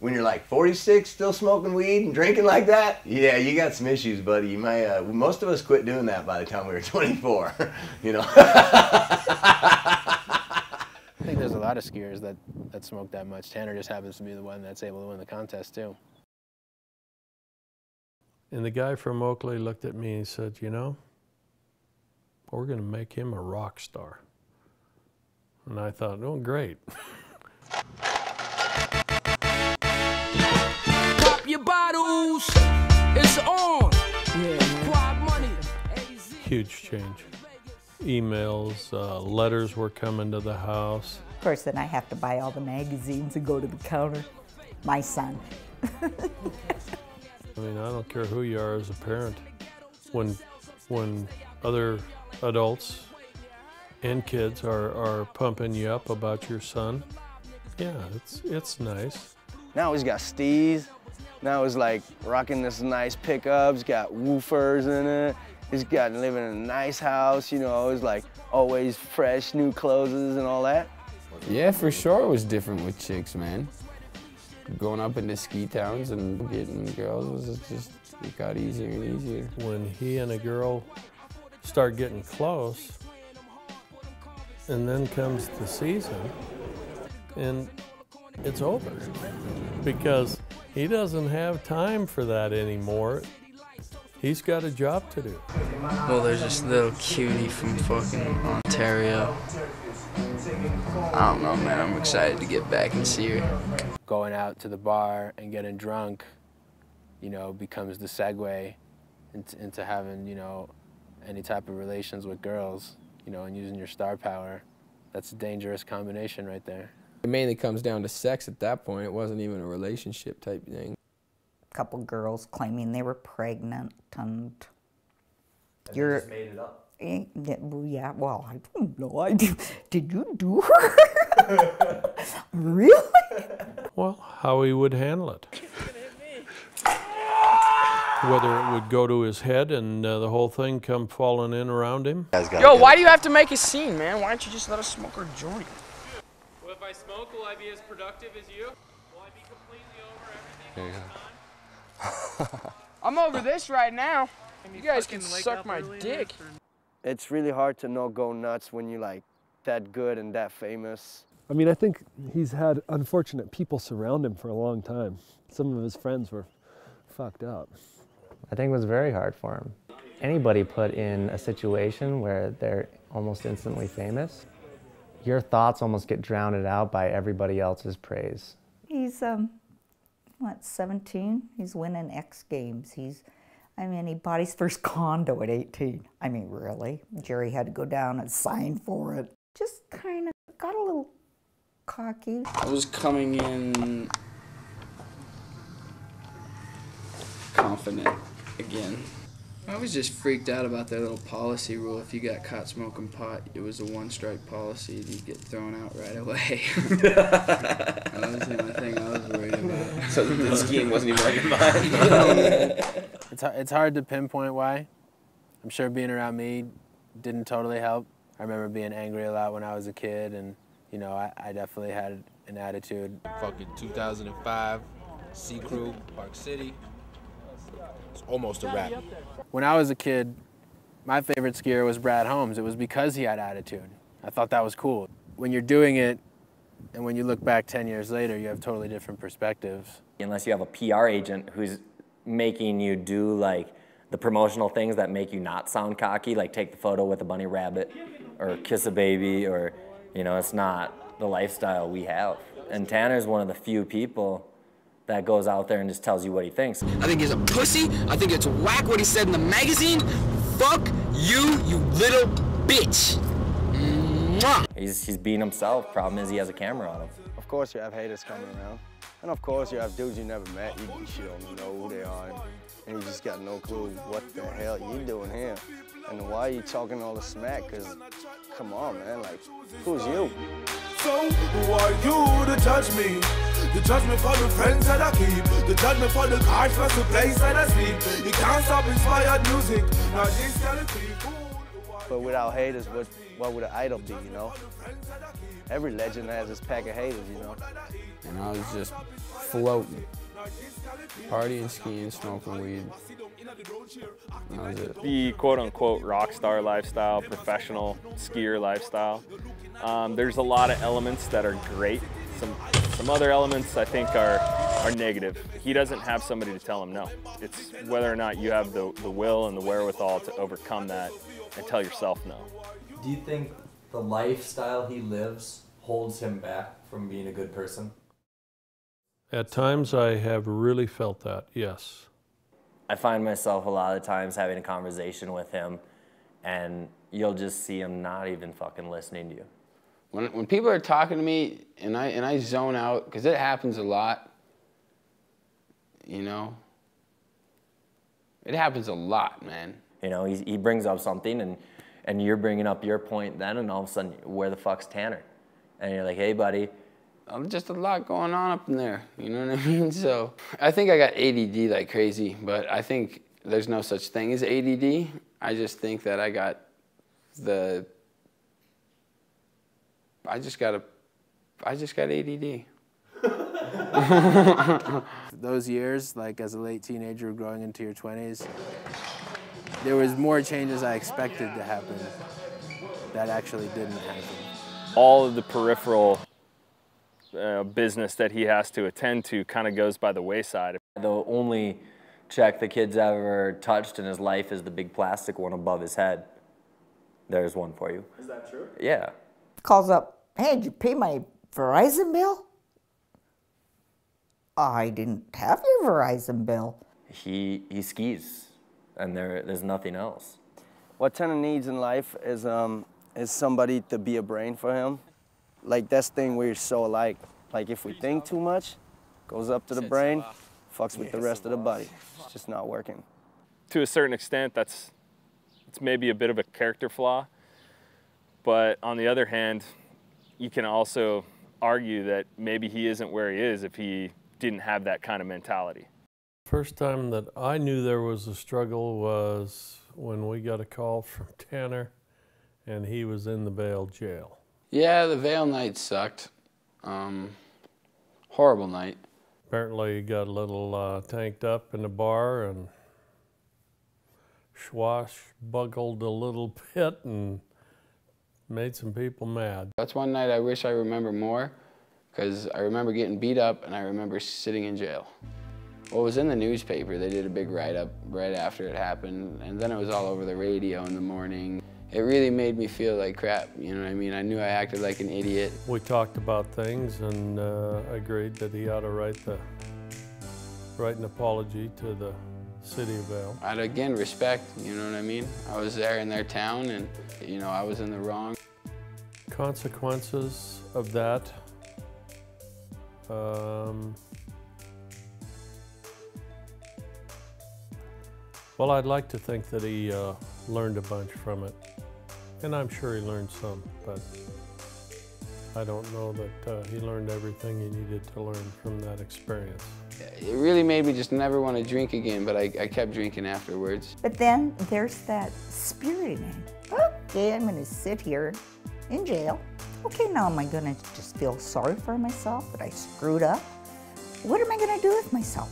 When you're like 46, still smoking weed and drinking like that, yeah, you got some issues, buddy. You might. Uh, most of us quit doing that by the time we were 24. you know. I think there's a lot of skiers that, that smoke that much. Tanner just happens to be the one that's able to win the contest too. And the guy from Oakley looked at me and he said, You know, we're going to make him a rock star. And I thought, Oh, great. bottles. It's on. Yeah, money. Huge change. Emails, uh, letters were coming to the house. Of course, then I have to buy all the magazines and go to the counter. My son. I mean, I don't care who you are as a parent. When, when other adults and kids are, are pumping you up about your son, yeah, it's, it's nice. Now he's got steez. Now he's like rocking this nice pickup. He's got woofers in it. He's got living in a nice house, you know, he's like always fresh, new clothes and all that. Yeah, for sure it was different with chicks, man. Going up into ski towns and getting girls was just, it got easier and easier. When he and a girl start getting close, and then comes the season, and it's over because he doesn't have time for that anymore. He's got a job to do. Well, there's this little cutie from fucking Ontario. I don't know, man. I'm excited to get back and see her. Going out to the bar and getting drunk, you know, becomes the segue into, into having, you know, any type of relations with girls, you know, and using your star power. That's a dangerous combination right there. It mainly comes down to sex at that point. It wasn't even a relationship type thing. A couple girls claiming they were pregnant and And you're just made it up. Eh, Yeah, well, yeah, well, I don't know. I do, did you do her? really? Well, how he would handle it. Whether it would go to his head and uh, the whole thing come falling in around him. Yo, why do you have to make a scene, man? Why don't you just let us smoke our joint? Well, if I smoke, will I be as productive as you? Will I be completely over everything all the time? I'm over this right now. You guys can suck my dick. It's really hard to not go nuts when you're like that good and that famous. I mean, I think he's had unfortunate people surround him for a long time. Some of his friends were fucked up. I think it was very hard for him. Anybody put in a situation where they're almost instantly famous, your thoughts almost get drowned out by everybody else's praise. He's, um, what, 17? He's winning X Games. He's I mean, he bought his first condo at 18. I mean, really? Jerry had to go down and sign for it. Just kind of got a little cocky. I was coming in confident again. I was just freaked out about that little policy rule. If you got caught smoking pot, it was a one strike policy. You'd get thrown out right away. that was the only thing I was worried about. So the skiing wasn't even on your mind. it's, har- it's hard to pinpoint why. I'm sure being around me didn't totally help. I remember being angry a lot when I was a kid, and you know, I, I definitely had an attitude. Fucking 2005, Sea Crew, Park City. It's almost a wrap. When I was a kid, my favorite skier was Brad Holmes. It was because he had attitude. I thought that was cool. When you're doing it, and when you look back 10 years later, you have totally different perspectives. Unless you have a PR agent who's making you do like the promotional things that make you not sound cocky, like take the photo with a bunny rabbit or kiss a baby, or, you know, it's not the lifestyle we have. And Tanner's one of the few people that goes out there and just tells you what he thinks. I think he's a pussy. I think it's whack what he said in the magazine. Fuck you, you little bitch. Mwah. He's, he's being himself. Problem is he has a camera on him. Of course you have haters coming around. And of course you have dudes you never met, you, you don't know who they are. And you just got no clue what the hell you doing here. And why are you talking all the smack, cause come on man, like, who's you? So, who are you to judge me? To judge me for the friends that I keep. To judge me for the cars plus the place that I sleep. You can't stop inspired music. Now this gotta But without haters, what, what would an idol be, you know? Every legend has his pack of haters, you know? And I was just floating. Partying, skiing, smoking weed. That was it. the quote unquote rock star lifestyle, professional skier lifestyle. Um, there's a lot of elements that are great. Some some other elements I think are are negative. He doesn't have somebody to tell him no. It's whether or not you have the, the will and the wherewithal to overcome that and tell yourself no. Do you think the lifestyle he lives holds him back from being a good person? At times, I have really felt that, yes. I find myself a lot of times having a conversation with him, and you'll just see him not even fucking listening to you. When, when people are talking to me and I, and I zone out, because it happens a lot, you know, it happens a lot, man. You know, he, he brings up something, and, and you're bringing up your point then, and all of a sudden, where the fuck's Tanner? And you're like, hey, buddy. Um, just a lot going on up in there, you know what I mean? So I think I got ADD like crazy, but I think there's no such thing as ADD. I just think that I got the, I just got a, I just got ADD. Those years, like as a late teenager growing into your 20s, there was more changes I expected to happen that actually didn't happen. All of the peripheral uh, business that he has to attend to kind of goes by the wayside. The only check the kid's ever touched in his life is the big plastic one above his head. There's one for you. Is that true? Yeah. Calls up, hey, did you pay my Verizon bill? I didn't have your Verizon bill. He he skis, and there there's nothing else. What Tanner needs in life is um is somebody to be a brain for him. Like that's thing where you're so alike. Like if we think too much, goes up to the brain, fucks with the rest of the body. It's just not working. To a certain extent, that's it's maybe a bit of a character flaw. But on the other hand, you can also argue that maybe he isn't where he is if he didn't have that kind of mentality. First time that I knew there was a struggle was when we got a call from Tanner and he was in the Vail jail. Yeah, the Vail night sucked. Um, horrible night. Apparently, he got a little uh, tanked up in the bar and swashbuckled a little bit and made some people mad. That's one night I wish I remember more because I remember getting beat up and I remember sitting in jail. Well, it was in the newspaper. They did a big write-up right after it happened, and then it was all over the radio in the morning. It really made me feel like crap, you know what I mean? I knew I acted like an idiot. We talked about things and uh, agreed that he ought to write the write an apology to the city of Vail. I'd again respect, you know what I mean? I was there in their town and, you know, I was in the wrong. Consequences of that. Um, well, I'd like to think that he uh, learned a bunch from it. And I'm sure he learned some, but I don't know that uh, he learned everything he needed to learn from that experience. It really made me just never want to drink again, but I, I kept drinking afterwards. But then there's that spirit in it. Okay, I'm gonna sit here in jail. Okay, now am I gonna just feel sorry for myself that I screwed up? What am I gonna do with myself?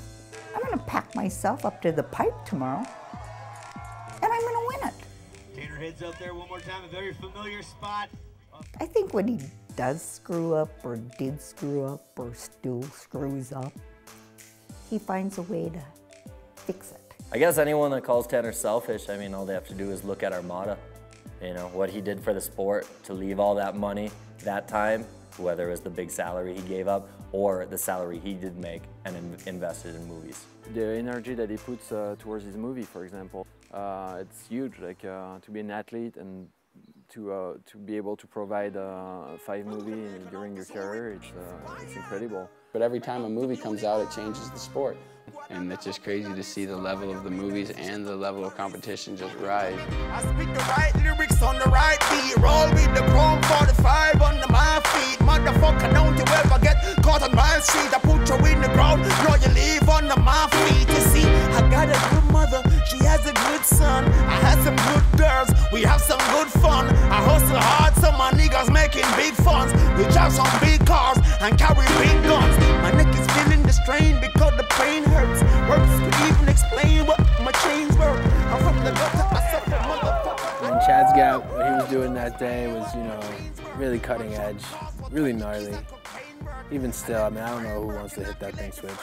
I'm gonna pack myself up to the pipe tomorrow and I'm gonna win it. Tanner heads up there one more time, a very familiar spot. I think when he does screw up or did screw up or still screws up, he finds a way to fix it. I guess anyone that calls Tanner selfish, I mean, all they have to do is look at Armada. You know, what he did for the sport to leave all that money, that time, whether it was the big salary he gave up or the salary he did make and in invested in movies. The energy that he puts uh, towards his movie, for example, uh, it's huge. Like uh, to be an athlete and to uh, to be able to provide uh, five movies during your career, it's uh, it's incredible. But every time a movie comes out, it changes the sport. And it's just crazy to see the level of the movies and the level of competition just rise. I speak the right lyrics on the right beat. Roll with the chrome 45 under my feet. Motherfucker, don't you ever get caught on my street. I put you in the ground, you leave under my feet. You see, I got a good mother, she has a good son. I had some good girls, we have some good fun. I hustle hard, so my niggas making big funds. We drive some big cars and carry big guns. My neck is feeling the strain because the pain hurts. Words could even explain what my chains were. I'm from the gutter, I suffer, motherfucker. And Chad's Gap, what he was doing that day was, you know, really cutting edge, really gnarly. Even still, I mean, I don't know who wants to hit that thing switch.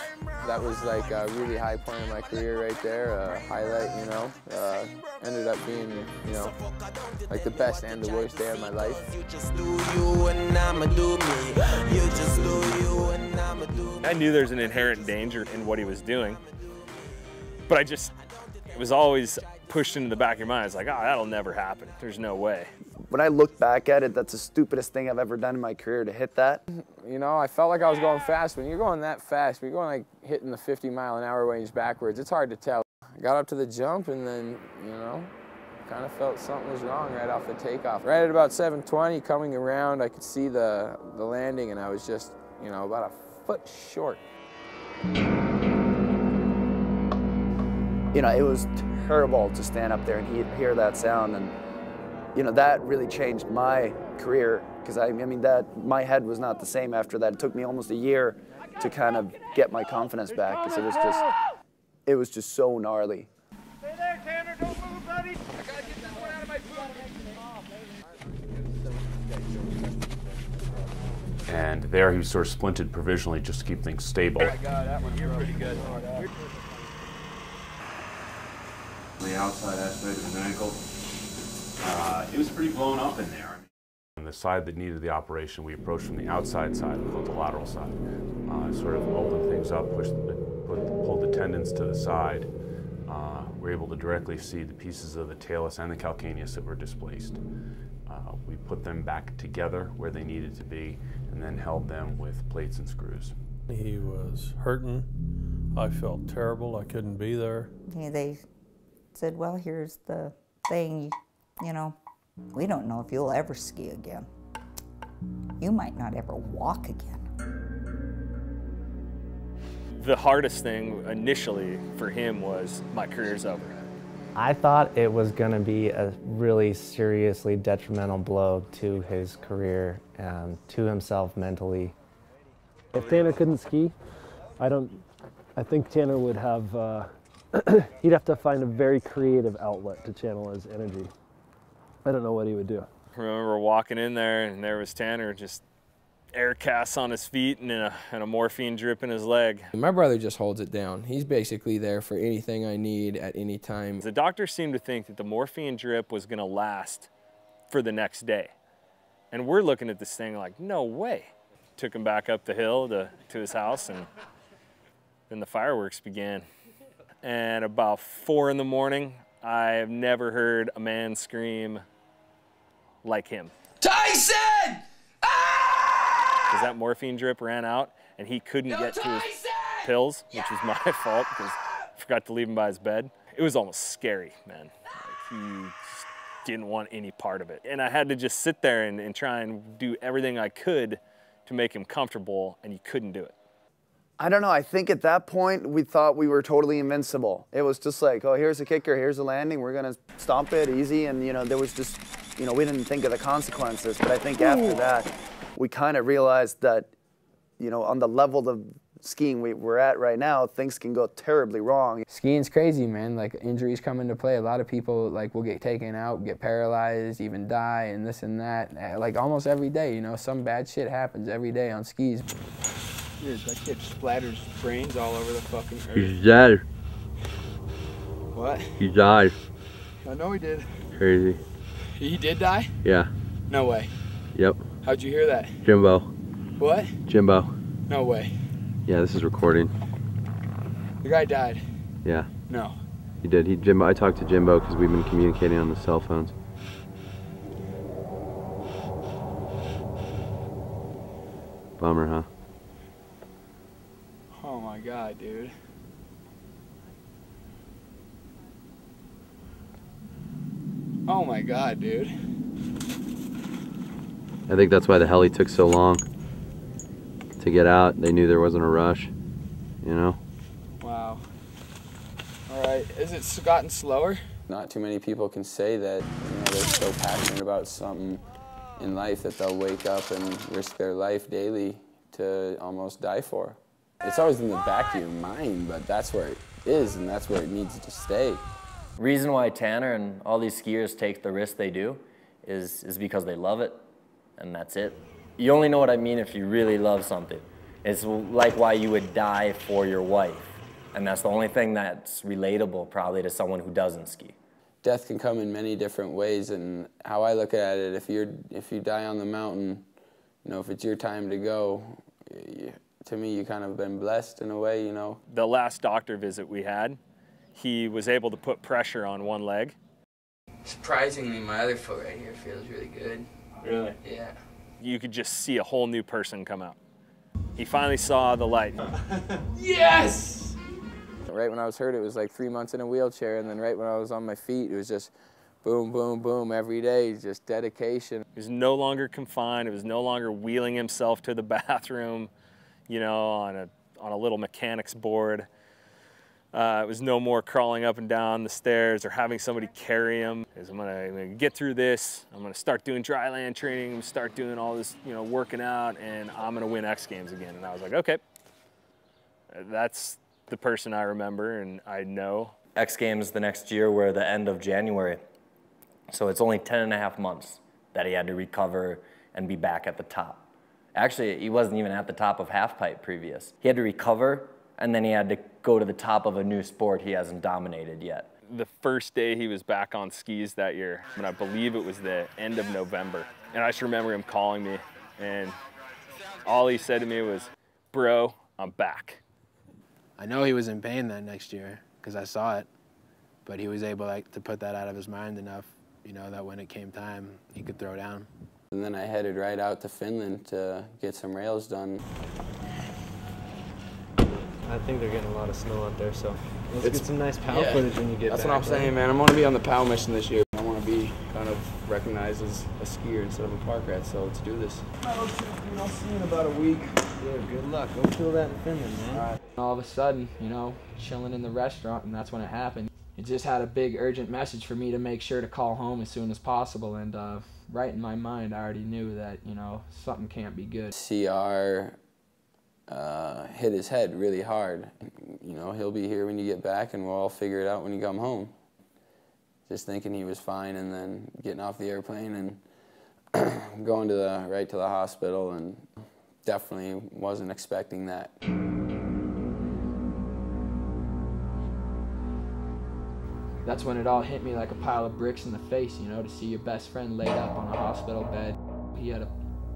That was like a really high point in my career right there, a highlight, you know. Uh, ended up being, you know, like the best and the worst day of my life. I knew there's an inherent danger in what he was doing, but I just, it was always pushed into the back of your mind. It's like, oh, that'll never happen. There's no way. When I look back at it, that's the stupidest thing I've ever done in my career to hit that. You know, I felt like I was going fast. When you're going that fast, when you're going like hitting the 50 mile an hour range backwards, it's hard to tell. I got up to the jump and then, you know, kind of felt something was wrong right off the takeoff. Right at about 720, coming around, I could see the, the landing and I was just, you know, about a foot short. You know, it was terrible to stand up there and he- hear that sound and you know, that really changed my career because I, I mean that my head was not the same after that. It took me almost a year to kind of get my confidence back because it was just, it was just so gnarly. Stay there, Tanner. Don't move, buddy. I gotta get that one out of my boot. And there he was sort of splinted provisionally just to keep things stable. that one. You're pretty good. The outside aspect of his ankle, uh, it was pretty blown up in there. On the side that needed the operation, we approached from the outside side, we called the lateral side. Uh, sort of opened things up, pushed the, put, pulled the tendons to the side. Uh, we're able to directly see the pieces of the talus and the calcaneus that were displaced. Uh, we put them back together where they needed to be and then held them with plates and screws. He was hurting. I felt terrible. I couldn't be there. Yeah, they said, well, here's the thing, you know, we don't know if you'll ever ski again. You might not ever walk again. The hardest thing initially for him was my career's over. I thought it was going to be a really seriously detrimental blow to his career and to himself mentally. If Tanner couldn't ski, I don't. I think Tanner would have. Uh, he'd have to find a very creative outlet to channel his energy. I don't know what he would do. I remember walking in there and there was Tanner just air casts on his feet and a, and a morphine drip in his leg. My brother just holds it down. He's basically there for anything I need at any time. The doctor seemed to think that the morphine drip was gonna last for the next day. And we're looking at this thing like, no way. Took him back up the hill to, to his house and then the fireworks began. And about four in the morning, I have never heard a man scream like him. Tyson! Ah! Because that morphine drip ran out and he couldn't get to his pills, which was my fault because I forgot to leave him by his bed. It was almost scary, man. Like he just didn't want any part of it. And I had to just sit there and, and try and do everything I could to make him comfortable, and he couldn't do it. I don't know. I think at that point we thought we were totally invincible. It was just like, oh, here's a kicker, here's a landing, we're gonna stomp it easy, and you know there was just, you know, we didn't think of the consequences. But I think after that, we kind of realized that, you know, on the level of skiing we, we're at right now, things can go terribly wrong. Skiing's crazy, man. Like injuries come into play. A lot of people like will get taken out, get paralyzed, even die, and this and that. Uh, Like almost every day, you know, some bad shit happens every day on skis. Dude, that kid splatters brains all over the fucking earth. He's dead. What? He died. I know he did. Crazy. He did die? Yeah. No way. Yep. How'd you hear that? Jimbo. What? Jimbo. No way. Yeah, this is recording. The guy died. Yeah. No. He did. He Jimbo. I talked to Jimbo because we've been communicating on the cell phones. Bummer, huh? Oh my god, dude. Oh my god, dude. I think that's why the heli took so long to get out. They knew there wasn't a rush, you know? Wow. Alright, is it gotten slower? Not too many people can say that you know, they're so passionate about something in life that they'll wake up and risk their life daily to almost die for. It's always in the back of your mind, but that's where it is and that's where it needs to stay. Reason why Tanner and all these skiers take the risk they do is, is because they love it, and that's it. You only know what I mean if you really love something. It's like why you would die for your wife, and that's the only thing that's relatable probably to someone who doesn't ski. Death can come in many different ways and how I look at it, if you're if you die on the mountain, you know, if it's your time to go, you, to me you kind of been blessed in a way, you know. The last doctor visit we had, he was able to put pressure on one leg. Surprisingly, my other foot right here feels really good. Really? Yeah. You could just see a whole new person come out. He finally saw the light. Yes! Right when I was hurt, it was like three months in a wheelchair, and then right when I was on my feet, it was just boom, boom, boom every day, just dedication. He was no longer confined. He was no longer wheeling himself to the bathroom, you know, on a on a little mechanics board. Uh, it was no more crawling up and down the stairs or having somebody carry him. Is I'm gonna, I'm gonna get through this. I'm gonna start doing dry land training. I'm gonna start doing all this, you know, working out, and I'm gonna win X Games again. And I was like, okay, that's the person I remember and I know. X Games the next year were the end of January. So it's only 10 and a half months that he had to recover and be back at the top. Actually, he wasn't even at the top of half pipe previous. He had to recover and then he had to go to the top of a new sport he hasn't dominated yet. the first day he was back on skis that year, and I believe it was the end of November. And I just remember him calling me, and all he said to me was, Bro, I'm back. I know he was in pain that next year because I saw it, but he was able like to put that out of his mind enough, you know, that when it came time, he could throw down. And then I headed right out to Finland to get some rails done. I think they're getting a lot of snow out there, so let's It's- get some nice PAL yeah. footage when you get That's back. what I'm saying, man. I'm going to be on the POW mission this year. I want to be kind of recognized as a skier instead of a park rat, so let's do this. I'll see you in about a week. Yeah, good luck. Go feel that in Finland, man. All of a sudden, you know, chilling in the restaurant, and that's when it happened. It just had a big urgent message for me to make sure to call home as soon as possible, and uh, right in my mind, I already knew that, you know, something can't be good. CR uh, hit his head really hard. You know, he'll be here when you get back and we'll all figure it out when you come home. Just thinking he was fine and then getting off the airplane and going to the right to the hospital and definitely wasn't expecting that. That's when it all hit me like a pile of bricks in the face, you know, to see your best friend laid up on a hospital bed. He had a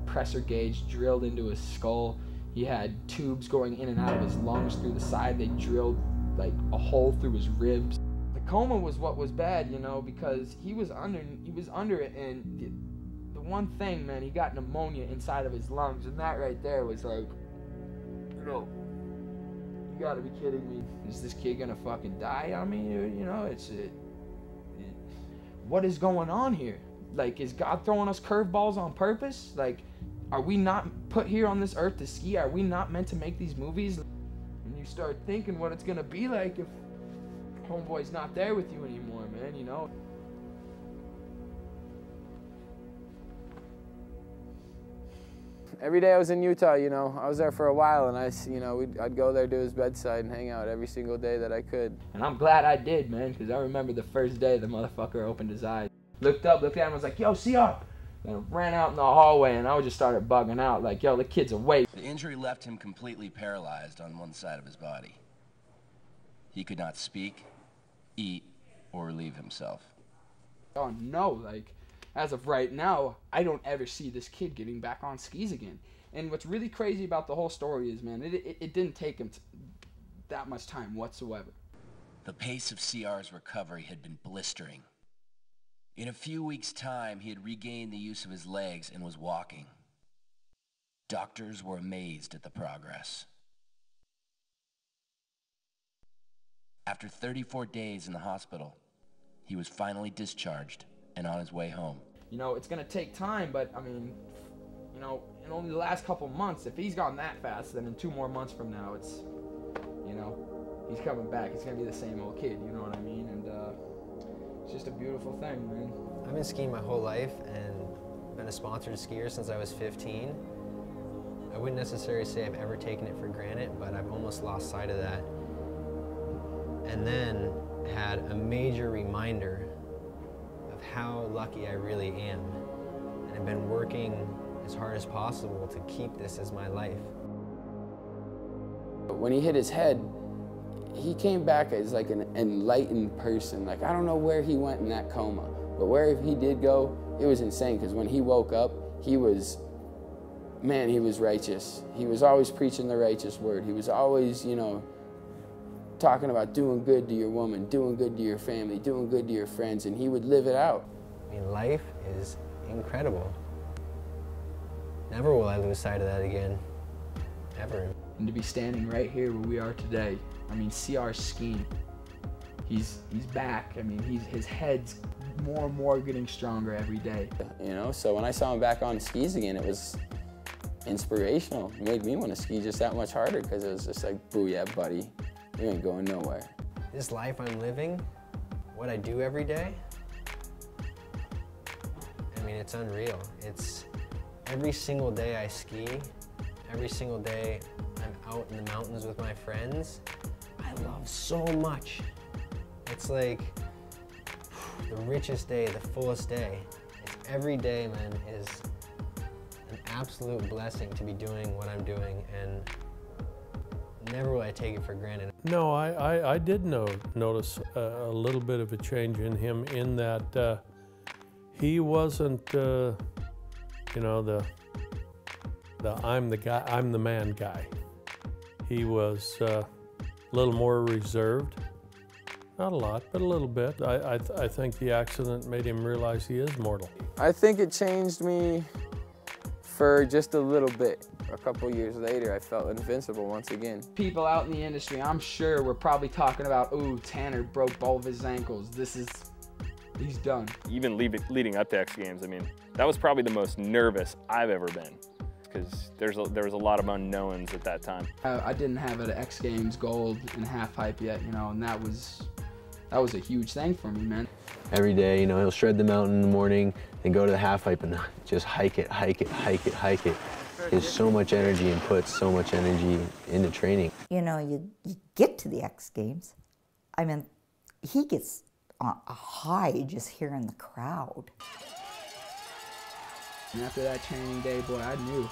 pressure gauge drilled into his skull. He had tubes going in and out of his lungs through the side. They drilled like a hole through his ribs. The coma was what was bad, you know, because he was under he was under it, and the, the one thing, man, he got pneumonia inside of his lungs, and that right there was like, you know, gotta be kidding me. Is this kid gonna fucking die on me? You know, it's it, it, what is going on here? Like, is God throwing us curveballs on purpose? Like, are we not put here on this earth to ski? Are we not meant to make these movies? And you start thinking what it's gonna be like if homeboy's not there with you anymore, man. You know. Every day I was in Utah, you know, I was there for a while, and I, s- you know, we'd, I'd go there to his bedside and hang out every single day that I could. And I'm glad I did, man, because I remember the first day the motherfucker opened his eyes. Looked up, looked at him, was like, yo, see CR! And ran out in the hallway, and I just started bugging out, like, yo, the kid's awake. The injury left him completely paralyzed on one side of his body. He could not speak, eat, or relieve himself. Oh no, like, as of right now, I don't ever see this kid getting back on skis again. And what's really crazy about the whole story is, man, it, it, it didn't take him t- that much time whatsoever. The pace of CR's recovery had been blistering. In a few weeks' time, he had regained the use of his legs and was walking. Doctors were amazed at the progress. After 34 days in the hospital, he was finally discharged and on his way home. You know, it's gonna take time, but I mean, you know, in only the last couple months, if he's gone that fast, then in two more months from now, it's, you know, he's coming back. He's gonna be the same old kid. You know what I mean? And uh, it's just a beautiful thing, man. I've been skiing my whole life and been a sponsored skier since I was 15. I wouldn't necessarily say I've ever taken it for granted, but I've almost lost sight of that. And then had a major reminder of how lucky I really am. And I've been working as hard as possible to keep this as my life. When he hit his head, he came back as like an enlightened person. Like I don't know where he went in that coma, but where he did go, it was insane. Because when he woke up, he was, man, he was righteous. He was always preaching the righteous word. He was always, you know, talking about doing good to your woman, doing good to your family, doing good to your friends, and he would live it out. I mean, life is incredible. Never will I lose sight of that again. Ever. And to be standing right here where we are today, I mean, CR skiing. He's he's back. I mean, he's his head's more and more getting stronger every day. You know, so when I saw him back on skis again, it was inspirational. It made me want to ski just that much harder because it was just like, booyah, buddy, you ain't going nowhere. This life I'm living, what I do every day, I mean, it's unreal. It's every single day I ski, every single day I'm out in the mountains with my friends. I love so much. It's like the richest day, the fullest day. It's every day, man, is an absolute blessing to be doing what I'm doing, and never would I take it for granted. No, I, I, I did know, notice a, a little bit of a change in him in that uh, he wasn't, uh, you know, the, the I'm the guy, I'm the man guy. He was uh, a little more reserved. Not a lot, but a little bit. I, I, th- I think the accident made him realize he is mortal. I think it changed me for just a little bit. A couple years later, I felt invincible once again. People out in the industry, I'm sure, were probably talking about, ooh, Tanner broke both of his ankles. This is, he's done. Even leave- leading up to X Games, I mean, that was probably the most nervous I've ever been because there's a, there was a lot of unknowns at that time. I, I didn't have an X Games gold in half pipe yet, you know, and that was that was a huge thing for me, man. Every day, you know, he'll shred the mountain in the morning, then go to the half pipe and just hike it, hike it, hike it, hike it. He has so much energy and puts so much energy into training. You know, you, you get to the X Games. I mean, he gets a a high just hearing the crowd. And after that training day, boy, I knew.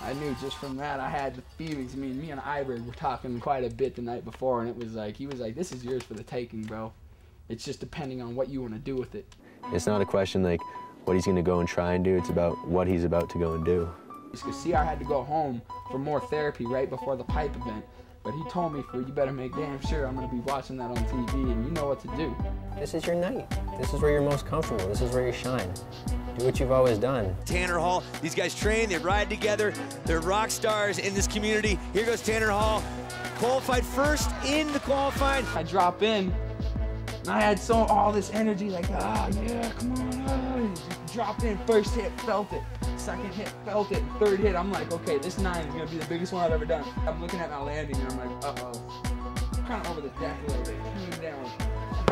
I knew just from that I had the feelings. I mean, me and Iberg were talking quite a bit the night before, and it was like, he was like, this is yours for the taking, bro. It's just depending on what you want to do with it. It's not a question like what he's going to go and try and do. It's about what he's about to go and do. Because CR had to go home for more therapy right before the pipe event. But he told me, "For you better make damn sure I'm gonna be watching that on TV, and you know what to do." This is your night. This is where you're most comfortable. This is where you shine. Do what you've always done. Tanner Hall. These guys train, they ride together. They're rock stars in this community. Here goes Tanner Hall. Qualified first in the qualifying. I drop in, and I had so all this energy, like, ah, yeah, come on, ah. Just dropped in, first hit, felt it. Second hit, felt it. Third hit, I'm like, okay, this nine is gonna be the biggest one I've ever done. I'm looking at my landing, and I'm like, uh-oh. Kind of over the deck a little bit, came down,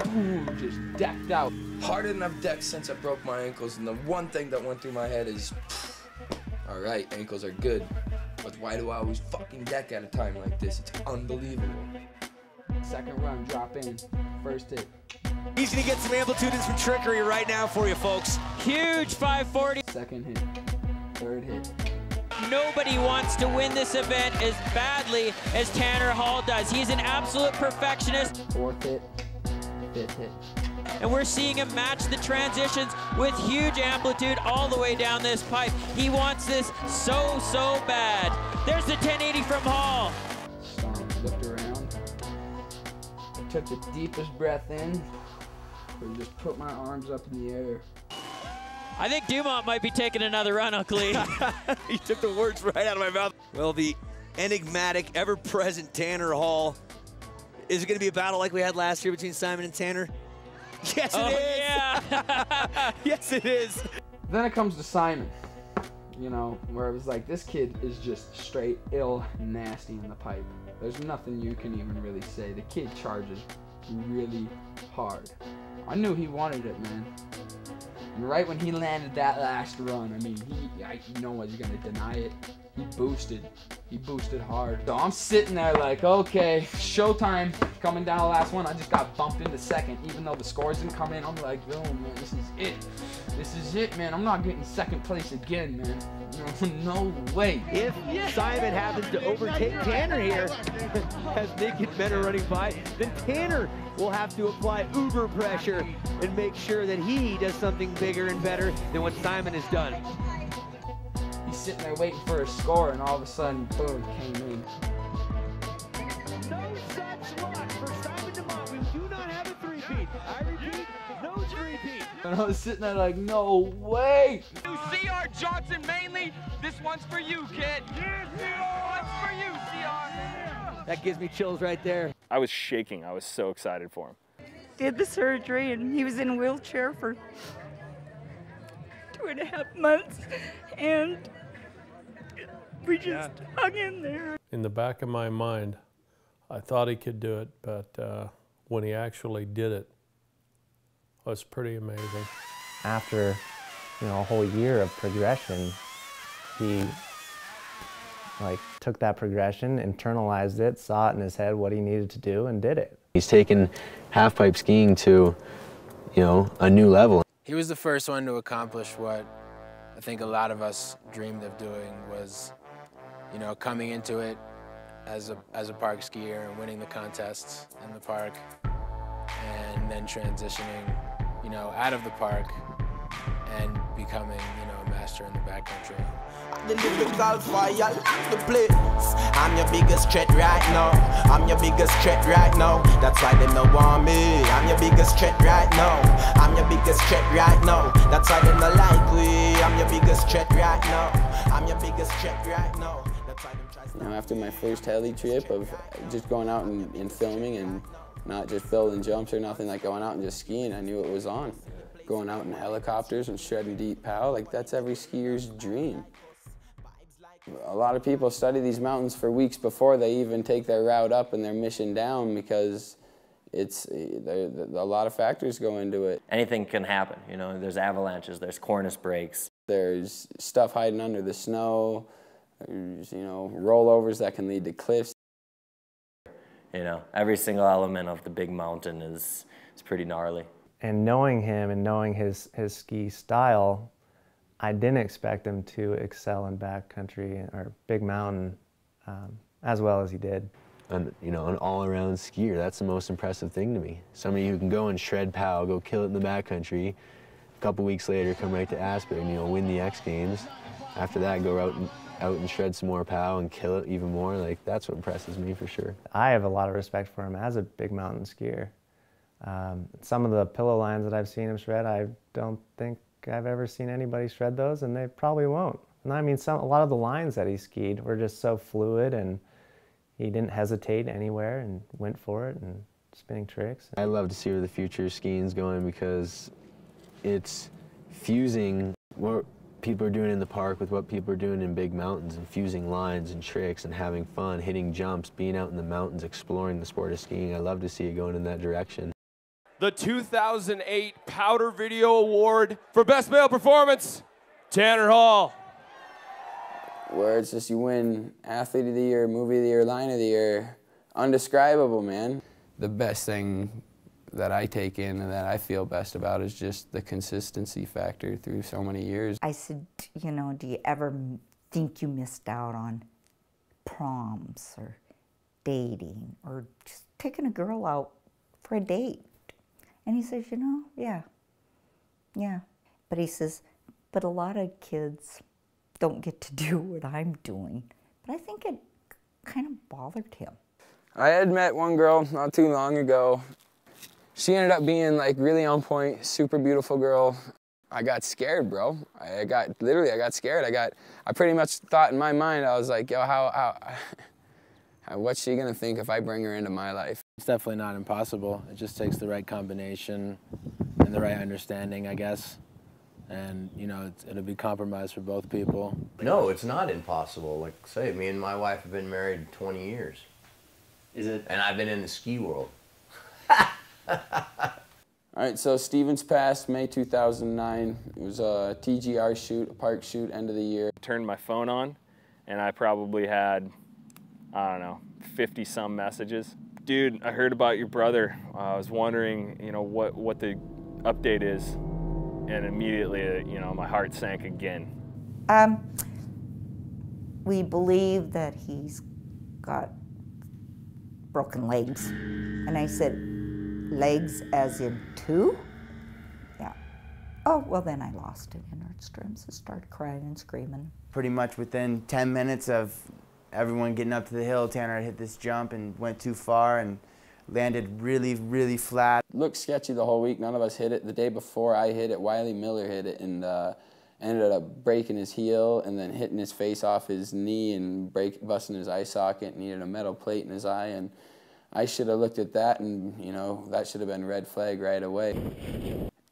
boom, just decked out. Harder than I've decked since I broke my ankles, and the one thing that went through my head is, all right, ankles are good, but why do I always fucking deck at a time like this? It's unbelievable. Second run, drop in, first hit. He's gonna get some amplitude and some trickery right now for you folks. Huge 540. Second hit, third hit. Nobody wants to win this event as badly as Tanner Hall does. He's an absolute perfectionist. Fourth hit, fifth hit. And we're seeing him match the transitions with huge amplitude all the way down this pipe. He wants this so, so bad. There's the 1080 from Hall. Looked around, took the deepest breath in, and just put my arms up in the air. I think Dumont might be taking another run, Uncle Lee. he took the words right out of my mouth. Well, the enigmatic, ever-present Tanner Hall. Is it going to be a battle like we had last year between Simon and Tanner? Yes, it Oh, is. yeah. yes, it is. Then it comes to Simon, you know, where it was like, this kid is just straight ill nasty in the pipe. There's nothing you can even really say. The kid charges really hard. I knew he wanted it, man. Right when he landed that last run, I mean, he, I, no one's gonna deny it. He boosted. He boosted hard. So I'm sitting there like, okay, showtime coming down the last one. I just got bumped into second, even though the scores didn't come in. I'm like, yo, man, this is it. This is it, man. I'm not getting second place again, man. No, way. If Simon happens to overtake Tanner here, as naked men are running by, then Tanner will have to apply uber pressure and make sure that he does something bigger and better than what Simon has done. He's sitting there waiting for a score, and all of a sudden, boom, came in. No such luck for Simon Dumont. We do not have a three-peat. I repeat, no three-peat. And I was sitting there like, no way. You CR Johnson mainly, this one's for you, kid. One's for you, CR. That gives me chills right there. I was shaking. I was so excited for him. Did the surgery and he was in a wheelchair for two and a half months, and we just hung in there. In the back of my mind, I thought he could do it, but uh, when he actually did it, it was pretty amazing. After, you know, a whole year of progression, he like took that progression, internalized it, saw it in his head what he needed to do, and did it. He's taken half pipe skiing to, you know, a new level. He was the first one to accomplish what I think a lot of us dreamed of doing was, you know, coming into it as a, as a park skier and winning the contests in the park and then transitioning, you know, out of the park and becoming, you know, a master in the backcountry. I'm your biggest threat right now. I'm your biggest threat right now. That's why they no want me. I'm your biggest threat right now. I'm your biggest threat right now. That's why they no like we. I'm your biggest threat right now. I'm your biggest threat right now. You know, after my first heli trip of just going out and, and filming and not just building jumps or nothing, like going out and just skiing, I knew it was on. Going out in helicopters and shredding deep pow, like that's every skier's dream. A lot of people study these mountains for weeks before they even take their route up and their mission down because it's a lot of factors go into it. Anything can happen, you know. There's avalanches, there's cornice breaks. There's stuff hiding under the snow. There's you know rollovers that can lead to cliffs. You know, every single element of the big mountain is is pretty gnarly. And knowing him and knowing his, his ski style, I didn't expect him to excel in backcountry or big mountain um, as well as he did. An, you know, an all-around skier. That's the most impressive thing to me. Somebody who can go and shred pow, go kill it in the backcountry. A couple weeks later, come right to Aspen, you know, win the X Games. After that, go out and out and shred some more pow and kill it even more, like that's what impresses me for sure. I have a lot of respect for him as a big mountain skier. Um, some of the pillow lines that I've seen him shred, I don't think I've ever seen anybody shred those, and they probably won't. And I mean, some, a lot of the lines that he skied were just so fluid, and he didn't hesitate anywhere and went for it and spinning tricks. I love to see where the future skiing's going because it's fusing what people are doing in the park with what people are doing in big mountains and fusing lines and tricks and having fun, hitting jumps, being out in the mountains, exploring the sport of skiing. I love to see it going in that direction. The 2008 Powder Video Award for Best Male Performance, Tanner Hall. Where it's just you win Athlete of the Year, Movie of the Year, Line of the Year. Undescribable, man. The best thing that I take in and that I feel best about is just the consistency factor through so many years. I said, you know, do you ever think you missed out on proms or dating or just taking a girl out for a date? And he says, you know, yeah, yeah. But he says, but a lot of kids don't get to do what I'm doing. But I think it kind of bothered him. I had met one girl not too long ago. She ended up being like really on point, super beautiful girl. I got scared, bro. I got literally, I got scared. I got, I pretty much thought in my mind, I was like, yo, how, how, what's she gonna think if I bring her into my life? It's definitely not impossible. It just takes the right combination and the right understanding, I guess. And, you know, it's, it'll be compromised for both people. No, it's not impossible. Like say, me and my wife have been married 20 years. Is it? And I've been in the ski world. All right, so Stevens passed May 2009. It was a TGR shoot, a park shoot, end of the year. Turned my phone on, and I probably had, I don't know, 50 some messages. Dude, I heard about your brother. Uh, I was wondering, you know, what, what the update is. And immediately, uh, you know, my heart sank again. Um, we believe that he's got broken legs. And I said, legs as in two? Yeah. Oh, well, then I lost it in Nordstrom's and started crying and screaming. Pretty much within 10 minutes of everyone getting up to the hill, Tanner hit this jump and went too far and landed really, really flat. Looked sketchy the whole week. None of us hit it. The day before I hit it, Wiley Miller hit it and uh, ended up breaking his heel and then hitting his face off his knee and break, busting his eye socket. and Needed a metal plate in his eye and I should have looked at that and, you know, that should have been red flag right away.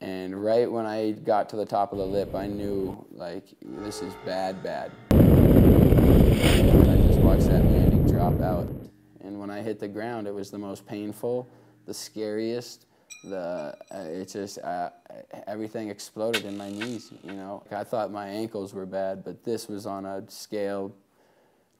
And right when I got to the top of the lip, I knew, like, this is bad, bad. I just watched that landing drop out. And when I hit the ground, it was the most painful, the scariest, the, uh, it just, uh, everything exploded in my knees, you know. I thought my ankles were bad, but this was on a scale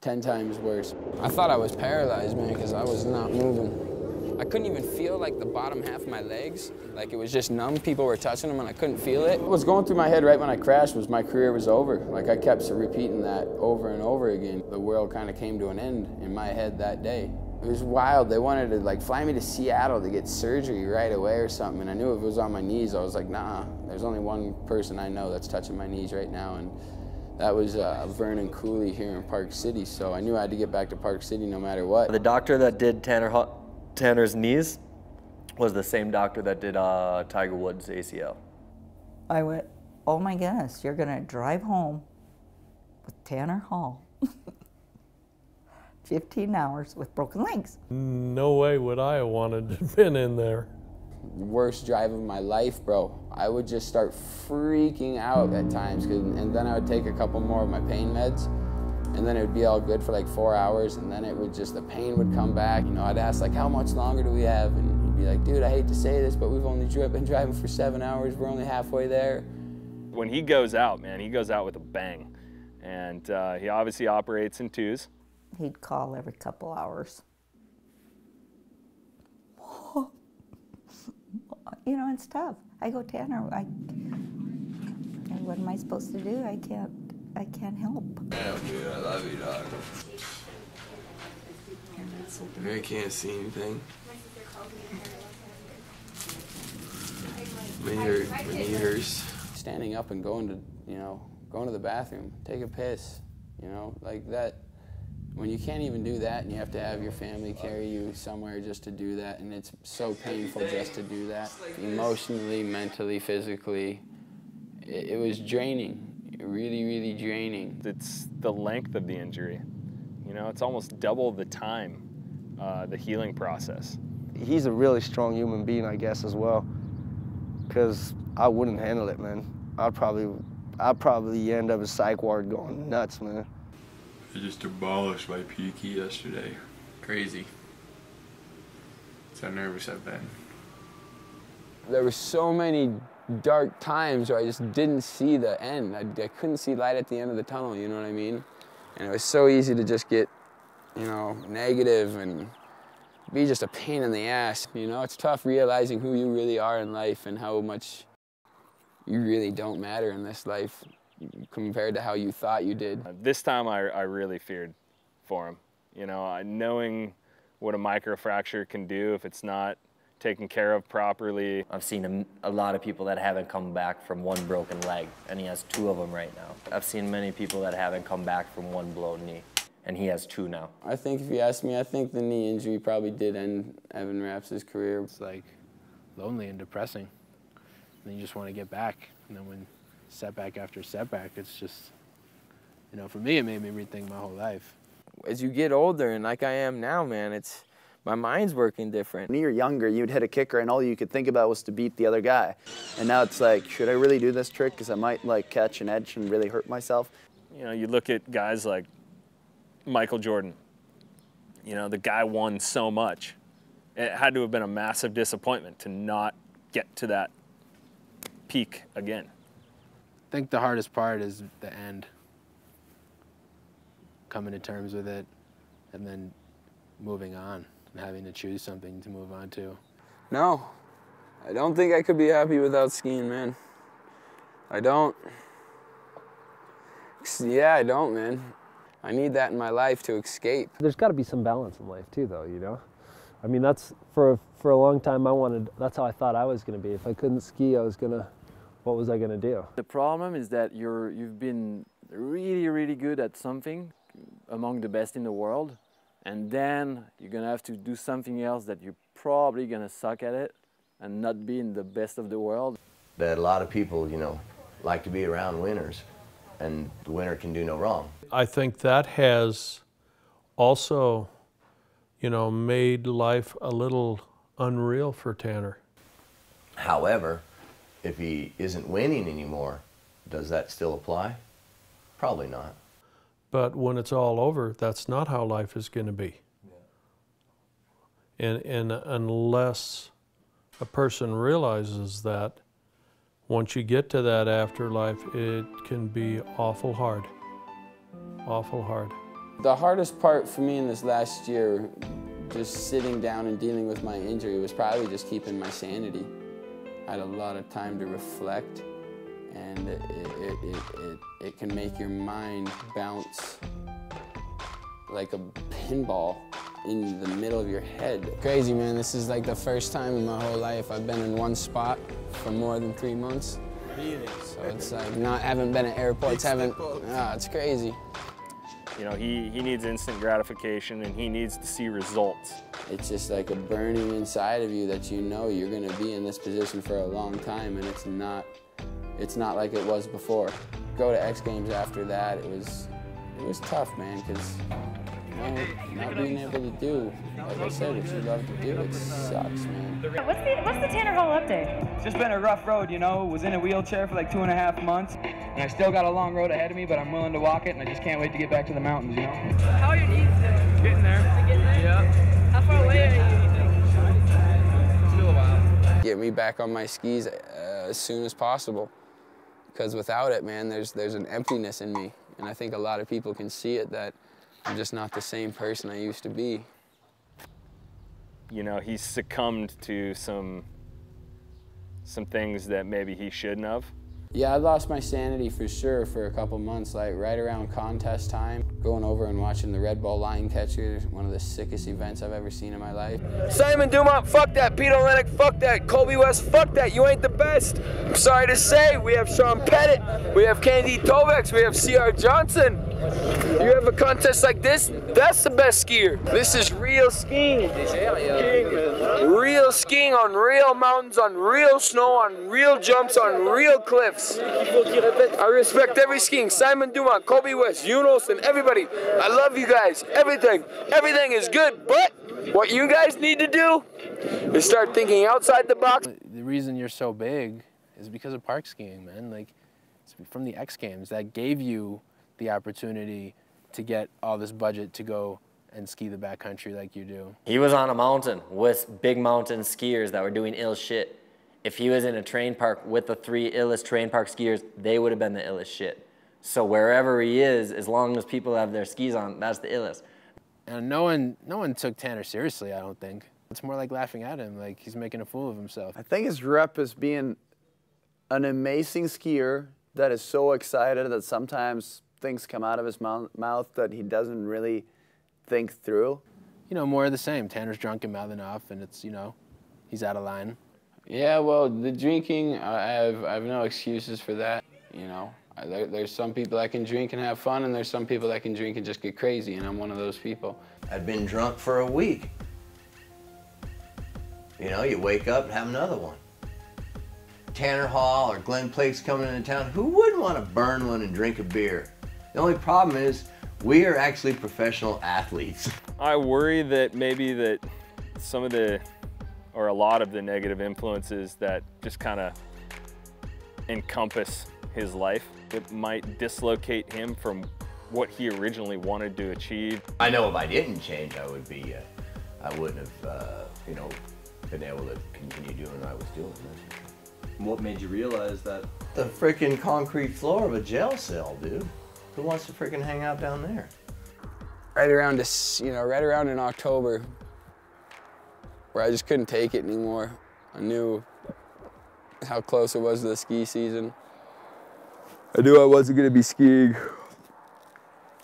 10 times worse. I thought I was paralyzed, man, because I was not moving. I couldn't even feel like the bottom half of my legs. Like it was just numb. People were touching them and I couldn't feel it. What was going through my head right when I crashed was my career was over. Like I kept repeating that over and over again. The world kind of came to an end in my head that day. It was wild. They wanted to like fly me to Seattle to get surgery right away or something. And I knew if it was on my knees, I was like, nah, there's only one person I know that's touching my knees right now. And that was uh, Vernon Cooley here in Park City. So I knew I had to get back to Park City no matter what. The doctor that did Tanner Tanner's knees was the same doctor that did uh, Tiger Woods' ACL. I went, oh my goodness, you're going to drive home with Tanner Hall. 15 hours with broken legs. No way would I have wanted to have been in there. Worst drive of my life, bro. I would just start freaking out at times, and then I would take a couple more of my pain meds, and then it would be all good for like four hours, and then it would just, the pain would come back. You know, I'd ask like, how much longer do we have? And he'd be like, dude, I hate to say this, but we've only been driving for seven hours. We're only halfway there. When he goes out, man, he goes out with a bang. And uh, he obviously operates in twos. He'd call every couple hours. You know, it's tough. I go, Tanner, I, and what am I supposed to do? I can't, I can't help. Damn, dude, I love you, dog. I can't see anything. My knee, my knee hurts. Standing up and going to, you know, going to the bathroom, take a piss, You know, like that. When you can't even do that, and you have to have your family carry you somewhere just to do that, and it's so painful just to do that, emotionally, mentally, physically, it, it was draining. Really, really draining. It's the length of the injury. You know, it's almost double the time, uh, the healing process. He's a really strong human being, I guess, as well. Because I wouldn't handle it, man. I'd probably, I'd probably end up a psych ward going nuts, man. I just abolished my peaky yesterday. Crazy. That's how nervous I've been. There were so many dark times where I just didn't see the end. I, I couldn't see light at the end of the tunnel, you know what I mean? And it was so easy to just get, you know, negative and be just a pain in the ass. You know, it's tough realizing who you really are in life and how much you really don't matter in this life compared to how you thought you did. Uh, this time I, I really feared for him. You know, I- knowing what a microfracture can do if it's not taken care of properly. I've seen a, a lot of people that haven't come back from one broken leg, and he has two of them right now. I've seen many people that haven't come back from one blown knee, and he has two now. I think if you ask me, I think the knee injury probably did end Evan Raps' career. It's like lonely and depressing. And then you just want to get back. And then when setback after setback, it's just, you know, for me, it made me rethink my whole life. As you get older, and like I am now, man, it's my mind's working different. When you were younger, you'd hit a kicker and all you could think about was to beat the other guy. And now it's like, should I really do this trick? Because I might like catch an edge and really hurt myself. You know, you look at guys like Michael Jordan. You know, the guy won so much. It had to have been a massive disappointment to not get to that peak again. I think the hardest part is the end. Coming to terms with it and then moving on and having to choose something to move on to. No, I don't think I could be happy without skiing, man. I don't. Yeah, I don't, man. I need that in my life to escape. There's got to be some balance in life too, though. You know, I mean, that's for for a long time. I wanted. That's how I thought I was going to be. If I couldn't ski, I was gonna. What was I going to do? The problem is that you're you've been really really good at something, among the best in the world, and then you're gonna have to do something else that you're probably gonna suck at it, and not be in the best of the world. That a lot of people, you know, like to be around winners, and the winner can do no wrong. I think that has also, you know, made life a little unreal for Tanner. However, if he isn't winning anymore, does that still apply? Probably not. But when it's all over, that's not how life is going to be. Yeah. And, and unless a person realizes that, once you get to that afterlife, it can be awful hard. Awful hard. The hardest part for me in this last year, just sitting down and dealing with my injury, was probably just keeping my sanity. I had a lot of time to reflect, and it, it, it, it, it can make your mind bounce like a pinball in the middle of your head. Crazy, man. This is like the first time in my whole life I've been in one spot for more than three months. So it's like not haven't been at airports, haven't. Ah, it's crazy. You know, he, he needs instant gratification and he needs to see results. It's just like a burning inside of you that you know you're gonna be in this position for a long time and it's not it's not like it was before. Go to X Games after that, it was it was tough, man, because you know, not being able to do, like I said, what you love to do, it sucks, man. What's the what's the Tanner Hall update? It's just been a rough road, you know. Was in a wheelchair for like two and a half months, and I still got a long road ahead of me, but I'm willing to walk it, and I just can't wait to get back to the mountains, you know. How are your knees doing? Getting there. Getting there? Yeah. How far away are you? Still a while. Get me back on my skis uh, as soon as possible, because without it, man, there's there's an emptiness in me, and I think a lot of people can see it that I'm just not the same person I used to be. You know, he's succumbed to some some things that maybe he shouldn't have. Yeah, I lost my sanity for sure for a couple months, like right around contest time, going over and watching the Red Bull Line Catcher, one of the sickest events I've ever seen in my life. Simon Dumont, fuck that. Pete Olenick, fuck that. Colby West, fuck that. You ain't the best. I'm sorry to say, we have Sean Pettit, we have Candide Thovex, we have C.R. Johnson. You have a contest like this, that's the best skier. This is real skiing. Real skiing on real mountains, on real snow, on real jumps, on real cliffs. I respect every skiing. Simon Dumont, Colby West, Yunos, and everybody. I love you guys. Everything. Everything is good, but what you guys need to do is start thinking outside the box. The reason you're so big is because of park skiing, man. Like, it's from the X Games that gave you the opportunity to get all this budget to go and ski the backcountry like you do. He was on a mountain with big mountain skiers that were doing ill shit. If he was in a train park with the three illest train park skiers, they would have been the illest shit. So wherever he is, as long as people have their skis on, that's the illest. And no one, no one took Tanner seriously, I don't think. It's more like laughing at him, like he's making a fool of himself. I think his rep is being an amazing skier that is so excited that sometimes things come out of his mouth, mouth that he doesn't really think through. You know, more of the same. Tanner's drunk and mouthing off, and it's, you know, he's out of line. Yeah, well, the drinking, I have, I have no excuses for that. You know, I, there, there's some people that can drink and have fun, and there's some people that can drink and just get crazy, and I'm one of those people. I'd been drunk for a week. You know, you wake up and have another one. Tanner Hall or Glen Plake's coming into town. Who wouldn't want to burn one and drink a beer? The only problem is we are actually professional athletes. I worry that maybe that some of the, or a lot of the negative influences that just kind of encompass his life, it might dislocate him from what he originally wanted to achieve. I know if I didn't change, I would be, uh, I wouldn't have, uh, you know, been able to continue doing what I was doing. What made you realize that? The freaking concrete floor of a jail cell, dude. Who wants to freaking hang out down there? Right around this, you know, right around in October, where I just couldn't take it anymore. I knew how close it was to the ski season. I knew I wasn't gonna be skiing.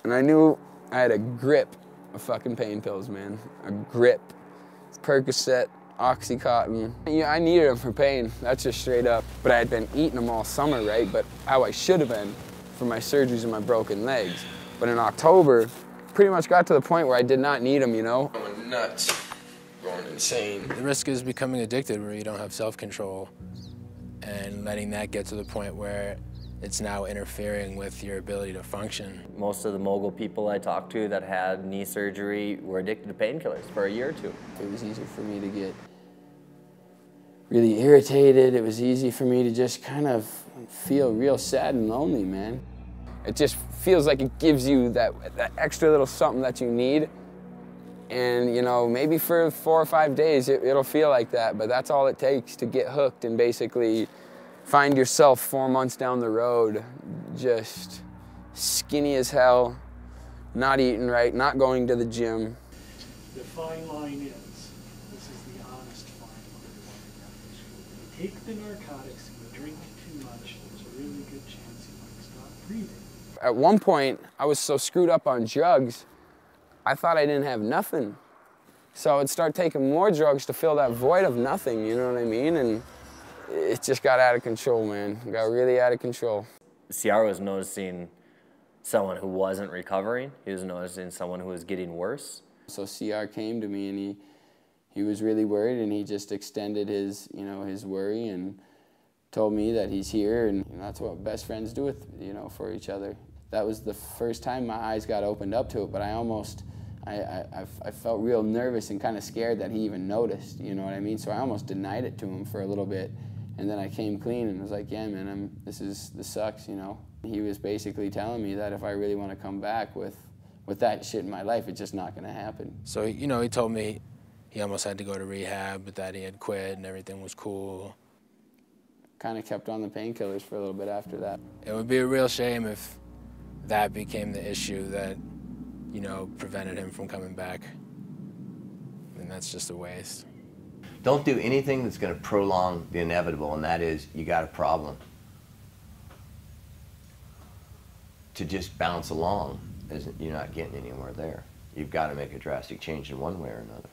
And I knew I had a grip of fucking pain pills, man. A grip. Percocet, Oxycontin. Yeah, I needed them for pain, that's just straight up. But I had been eating them all summer, right? But how I should have been for my surgeries and my broken legs. But in October, pretty much got to the point where I did not need them, you know? I went nuts, going insane. The risk is becoming addicted where you don't have self-control and letting that get to the point where it's now interfering with your ability to function. Most of the mogul people I talked to that had knee surgery were addicted to painkillers for a year or two. It was easy for me to get really irritated. It was easy for me to just kind of feel real sad and lonely, man. It just feels like it gives you that, that extra little something that you need. And, you know, maybe for four or five days it, it'll feel like that, but that's all it takes to get hooked and basically find yourself four months down the road just skinny as hell, not eating right, not going to the gym. The fine line is, this is the honest fine line. You take the narcotics and you drink too much, there's a really good chance you might stop breathing. At one point, I was so screwed up on drugs, I thought I didn't have nothing. So I would start taking more drugs to fill that void of nothing, you know what I mean? And it just got out of control, man. It got really out of control. CR was noticing someone who wasn't recovering. He was noticing someone who was getting worse. So CR came to me and he, he was really worried and he just extended his, you know, his worry and told me that he's here and you know, that's what best friends do with, you know, for each other. That was the first time my eyes got opened up to it, but I almost, I, I, I felt real nervous and kind of scared that he even noticed, you know what I mean? So I almost denied it to him for a little bit. And then I came clean and was like, yeah, man, I'm, this, is, this sucks, you know? He was basically telling me that if I really want to come back with, with that shit in my life, it's just not going to happen. So, you know, he told me he almost had to go to rehab, but that he had quit and everything was cool. Kind of kept on the painkillers for a little bit after that. It would be a real shame if that became the issue that, you know, prevented him from coming back. And that's just a waste. Don't do anything that's going to prolong the inevitable, and that is you got a problem. To just bounce along, isn't you're not getting anywhere there. You've got to make a drastic change in one way or another.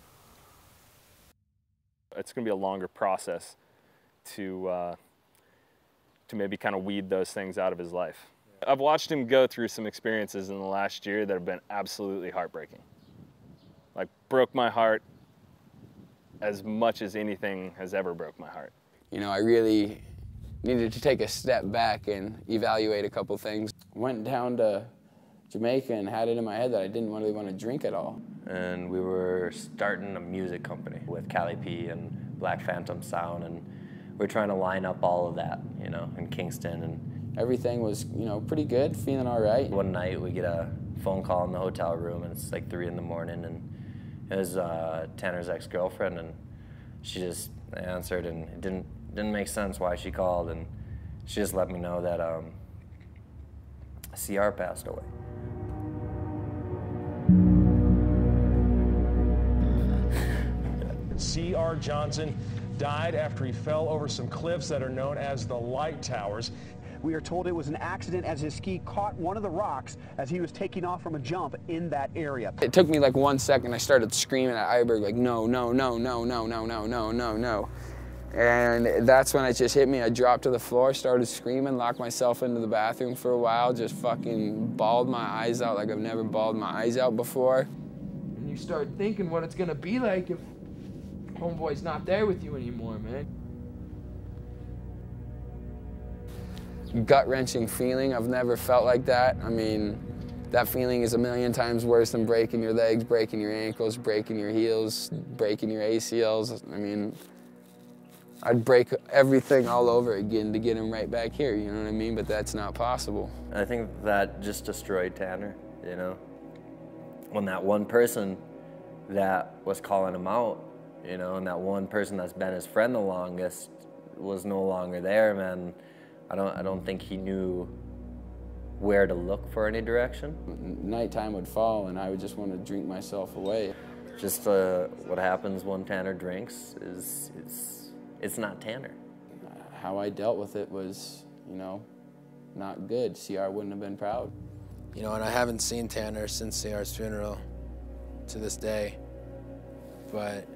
It's going to be a longer process to uh, to maybe kind of weed those things out of his life. I've watched him go through some experiences in the last year that have been absolutely heartbreaking. Like broke my heart as much as anything has ever broke my heart. You know, I really needed to take a step back and evaluate a couple things. Went down to Jamaica and had it in my head that I didn't really want to drink at all. and we were starting a music company with Cali P and Black Phantom Sound, and we are trying to line up all of that, you know, in Kingston. And Everything was, you know, pretty good, feeling all right. one night we get a phone call in the hotel room, and it's like three in the morning, and it was uh, Tanner's ex-girlfriend, and she just answered, and it didn't didn't make sense why she called, and she just let me know that um, CR passed away. C.R. Johnson died after he fell over some cliffs that are known as the Light Towers. We are told it was an accident as his ski caught one of the rocks as he was taking off from a jump in that area. It took me like one second. I started screaming at Iberg like, no, no, no, no, no, no, no, no, no, no. And that's when it just hit me. I dropped to the floor, started screaming, locked myself into the bathroom for a while, just fucking bawled my eyes out like I've never bawled my eyes out before. And you start thinking what it's gonna be like if homeboy's not there with you anymore, man. Gut wrenching feeling. I've never felt like that. I mean, that feeling is a million times worse than breaking your legs, breaking your ankles, breaking your heels, breaking your ACLs. I mean, I'd break everything all over again to get him right back here, you know what I mean? But that's not possible. I think that just destroyed Tanner, you know? When that one person that was calling him out, you know, and that one person that's been his friend the longest was no longer there, man. I don't, I don't think he knew where to look for any direction. Nighttime would fall and I would just want to drink myself away. Just uh, what happens when Tanner drinks is, it's, it's not Tanner. How I dealt with it was, you know, not good. CR wouldn't have been proud. You know, and I haven't seen Tanner since CR's funeral to this day, but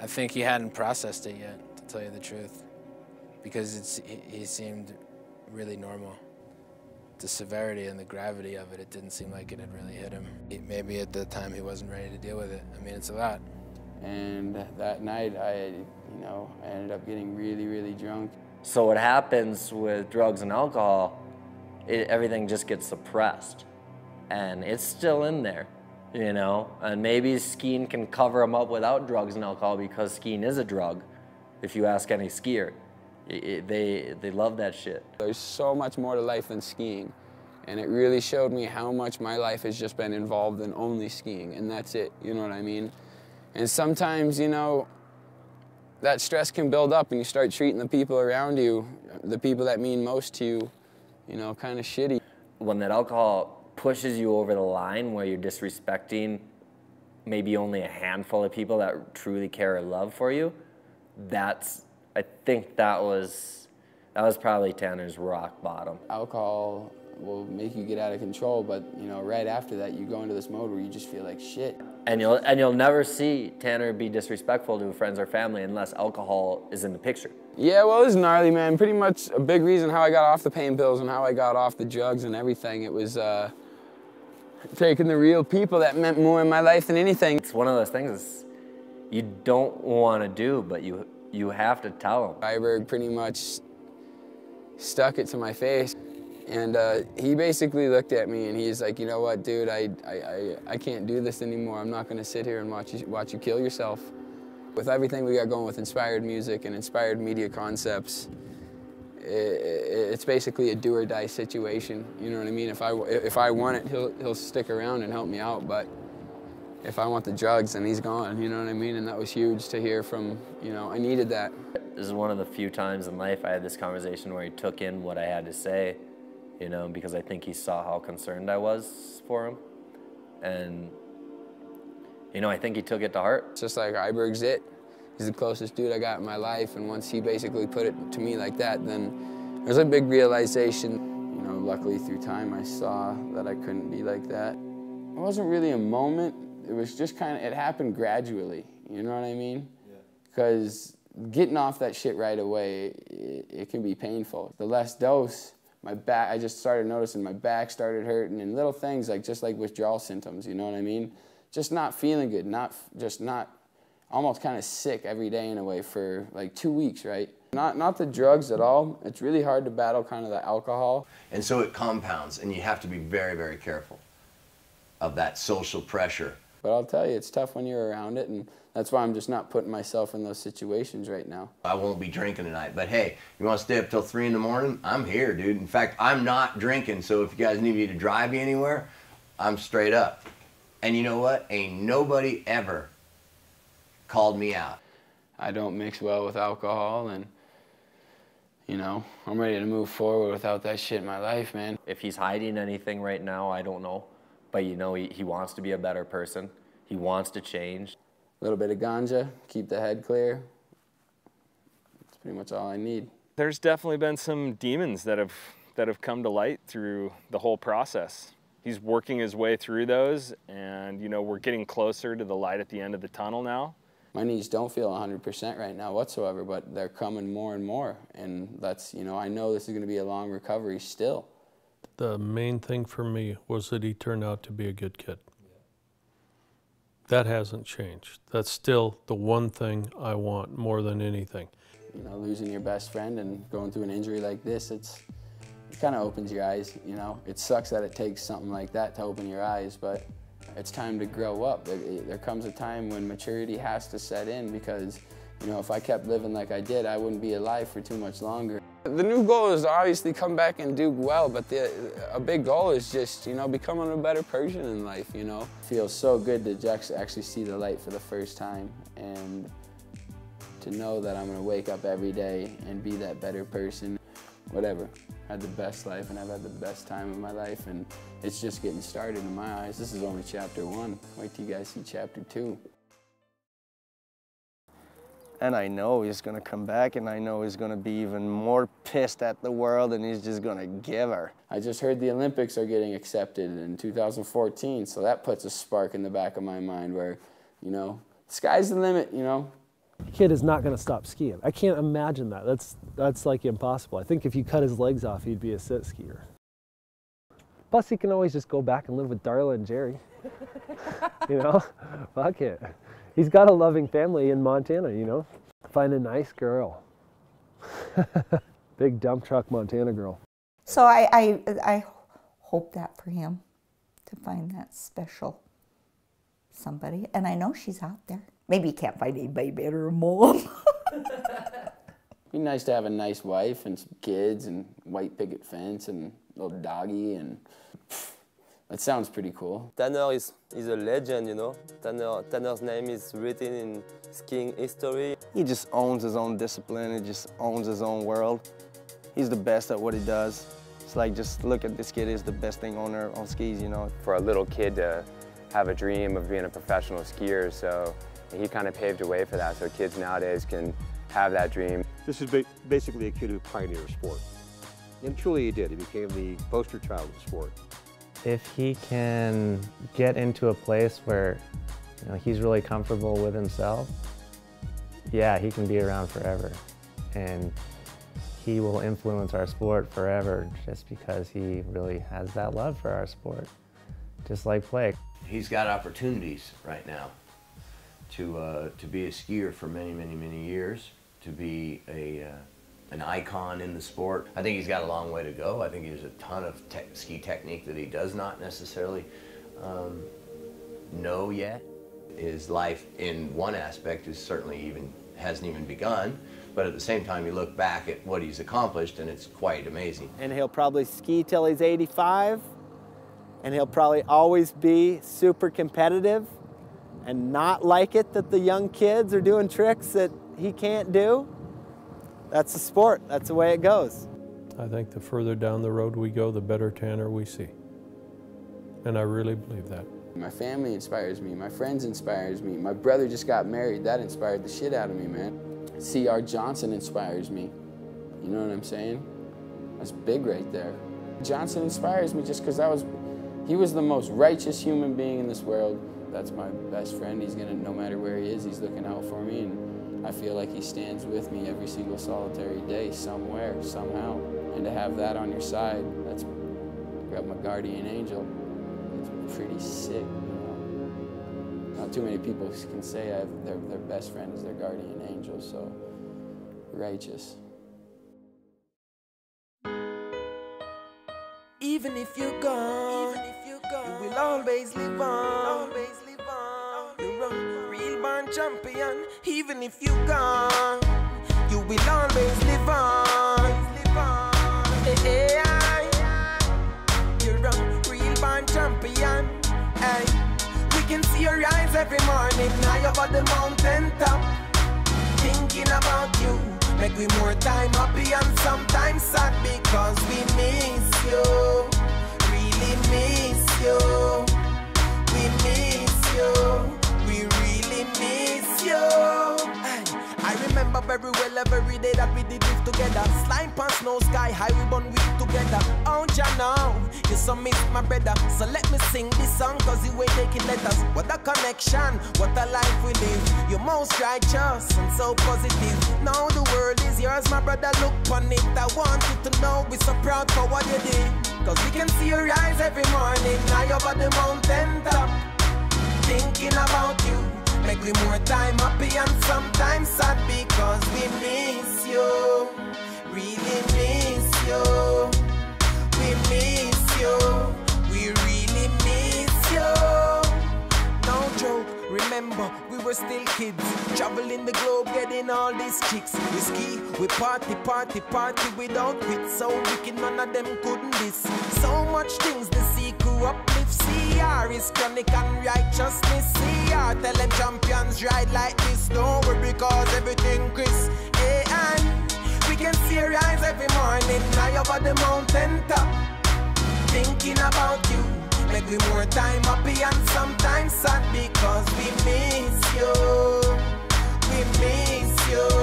I think he hadn't processed it yet, to tell you the truth, because it's, he, he seemed really normal. The severity and the gravity of it, it didn't seem like it had really hit him. Maybe at the time he wasn't ready to deal with it. I mean, it's a lot. And that night, I, you know, I ended up getting really, really drunk. So what happens with drugs and alcohol, it, everything just gets suppressed. And it's still in there, you know? And maybe skiing can cover them up without drugs and alcohol because skiing is a drug, if you ask any skier. It- it- they, they love that shit. There's so much more to life than skiing. And it really showed me how much my life has just been involved in only skiing, and that's it, you know what I mean? And sometimes, you know, that stress can build up and you start treating the people around you, the people that mean most to you, you know, kind of shitty. When that alcohol pushes you over the line where you're disrespecting maybe only a handful of people that truly care or love for you, that's, I think that was, that was probably Tanner's rock bottom. Alcohol will make you get out of control, but, you know, right after that, you go into this mode where you just feel like shit. And you'll, and you'll never see Tanner be disrespectful to friends or family unless alcohol is in the picture. Yeah, well, it was gnarly, man. Pretty much a big reason how I got off the pain pills and how I got off the drugs and everything. It was uh, taking the real people that meant more in my life than anything. It's one of those things you don't want to do, but you, you have to tell him. Iberg pretty much stuck it to my face. And uh, he basically looked at me and he's like, you know what, dude, I, I, I, I can't do this anymore. I'm not gonna sit here and watch you, watch you kill yourself. With everything we got going with inspired music and inspired media concepts, i- i it's basically a do or die situation. You know what I mean? If I, if I want it, he'll, he'll stick around and help me out. But if I want the drugs, then he's gone. You know what I mean? And that was huge to hear from, you know, I needed that. This is one of the few times in life I had this conversation where he took in what I had to say, you know, because I think he saw how concerned I was for him. And, you know, I think he took it to heart. It's just like Iberg's it. He's the closest dude I got in my life, and once he basically put it to me like that, then there's a big realization. You know, luckily through time, I saw that I couldn't be like that. It wasn't really a moment. It was just kind of, it happened gradually. You know what I mean? Because getting off that shit right away, it, it can be painful. The less dose my back, I just started noticing my back started hurting and little things like just like withdrawal symptoms, you know what I mean? Just not feeling good, not just not, almost kind of sick every day in a way for like two weeks, right? Not, not the drugs at all. It's really hard to battle kind of the alcohol. And so it compounds, and you have to be very, very careful of that social pressure. But I'll tell you, it's tough when you're around it, and that's why I'm just not putting myself in those situations right now. I won't be drinking tonight, but hey, you want to stay up till 3 in the morning? I'm here, dude. In fact, I'm not drinking, so if you guys need me to drive you anywhere, I'm straight up. And you know what? Ain't nobody ever called me out. I don't mix well with alcohol, and you know, I'm ready to move forward without that shit in my life, man. If he's hiding anything right now, I don't know. But you know, he, he wants to be a better person. He wants to change. A little bit of ganja, keep the head clear. That's pretty much all I need. There's definitely been some demons that have that have come to light through the whole process. He's working his way through those and you know, we're getting closer to the light at the end of the tunnel now. My knees don't feel 100% right now whatsoever, but they're coming more and more. And that's, you know, I know this is going to be a long recovery still. The main thing for me was that he turned out to be a good kid. That hasn't changed. That's still the one thing I want more than anything. You know, losing your best friend and going through an injury like this, it's, it kind of opens your eyes, you know. It sucks that it takes something like that to open your eyes, but it's time to grow up. There, there, comes a time when maturity has to set in because, you know, if I kept living like I did, I wouldn't be alive for too much longer. The new goal is obviously come back and do well, but the, a big goal is just, you know, becoming a better person in life, you know. It feels so good to actually see the light for the first time and to know that I'm gonna wake up every day and be that better person, whatever had the best life and I've had the best time of my life and it's just getting started in my eyes. This is only chapter one. Wait till you guys see chapter two. And I know he's gonna come back and I know he's gonna be even more pissed at the world and he's just gonna give her. I just heard the Olympics are getting accepted in 2014, so that puts a spark in the back of my mind where, you know, sky's the limit, you know, kid is not going to stop skiing. I can't imagine that. That's that's like impossible. I think if you cut his legs off, he'd be a sit skier. Plus, he can always just go back and live with Darla and Jerry. you know, fuck it. He's got a loving family in Montana. You know, find a nice girl. Big dump truck Montana girl. So I, I I hope that for him to find that special somebody, and I know she's out there. Maybe you can't find anybody better than mom. Be nice to have a nice wife and some kids and white picket fence and little doggy and that sounds pretty cool. Tanner is, is a legend, you know. Tanner, Tanner's name is written in skiing history. He just owns his own discipline. He just owns his own world. He's the best at what he does. It's like, just look at this kid. He's the best thing on, there, on skis, you know. For a little kid to have a dream of being a professional skier, so he kind of paved the way for that, so kids nowadays can have that dream. This is basically a kid who pioneered a sport. And truly he did. He became the poster child of the sport. If he can get into a place where you know, he's really comfortable with himself, yeah, he can be around forever. And he will influence our sport forever just because he really has that love for our sport, just like Plake. He's got opportunities right now to, uh, to be a skier for many, many, many years, to be a, uh, an icon in the sport. I think he's got a long way to go. I think there's a ton of te ski technique that he does not necessarily um, know yet. His life in one aspect is certainly even, hasn't even begun, but at the same time you look back at what he's accomplished and it's quite amazing. And he'll probably ski till he's 85 and he'll probably always be super competitive and not like it that the young kids are doing tricks that he can't do, that's the sport. That's the way it goes. I think the further down the road we go, the better Tanner we see. And I really believe that. My family inspires me. My friends inspires me. My brother just got married. That inspired the shit out of me, man. C.R. Johnson inspires me. You know what I'm saying? That's big right there. Johnson inspires me just because that was, he was the most righteous human being in this world that's my best friend. He's gonna, no matter where he is, he's looking out for me, and I feel like he stands with me every single solitary day, somewhere, somehow. And to have that on your side, that's have my guardian angel. It's pretty sick. You know? Not too many people can say I have their, their best friend is their guardian angel, so righteous. Even if you're gone, even if you're gone, you will always live on. Always live on. Champion. Even if you're gone, you will always live on. Live on. Hey, hey, You're a real born champion. Hey. We can see your eyes every morning, high above the mountain top. Thinking about you, make we more time happy and sometimes sad because we miss you. Really miss you. We miss you. Miss you. I remember very well every day that we did live together. Slime past no sky high, we burn weed together. Oh, ya know, you so miss my brother. So let me sing this song, cause you ain't taking letters. What a connection, what a life we live. You're most righteous and so positive. Now the world is yours, my brother. Look on it. I want you to know we're so proud for what you did. Cause we can see your eyes every morning, high over the mountain top. Thinking about you. Make we more time happy and sometimes sad because we miss you. Really miss you. We miss you. We really miss you. No joke, remember we were still kids Traveling the globe getting all these chicks We ski, we party, party, party without quit So wicked none of them couldn't diss So much things the sea crew uplift CR is chronic and righteousness CR tell them champions ride like this. Don't worry cause everything Chris hey, We can see your eyes every morning. High over the mountain top. Thinking about you. Make we more time happy and sometimes sad because we miss you. We miss you.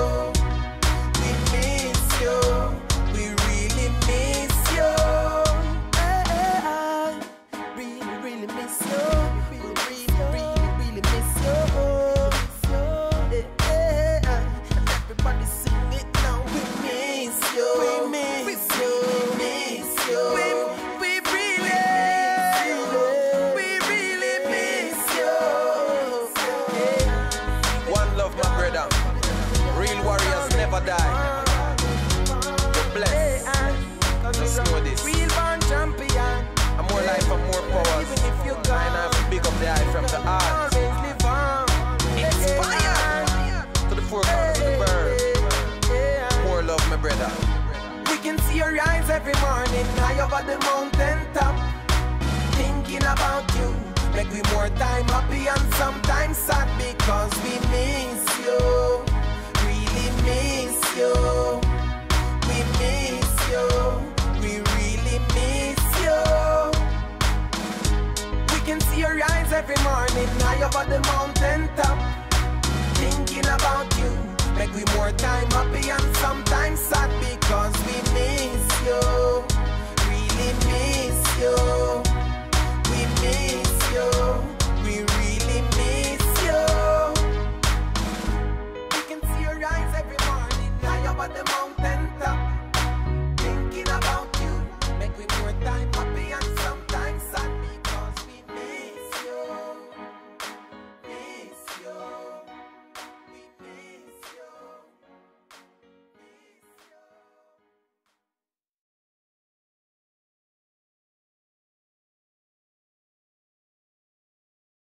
Inspired to the the. More love, my brother. We can see your eyes every morning, high over the mountain top. Thinking about you, make we more time happy and sometimes sad because we miss you. Really miss you. can see your eyes every morning. High up at the mountain top. Thinking about you Make we more time happy and sometimes sad Because we miss you. Really miss you. We miss you. We really miss you. We can see your eyes every morning. High up at the mountain top.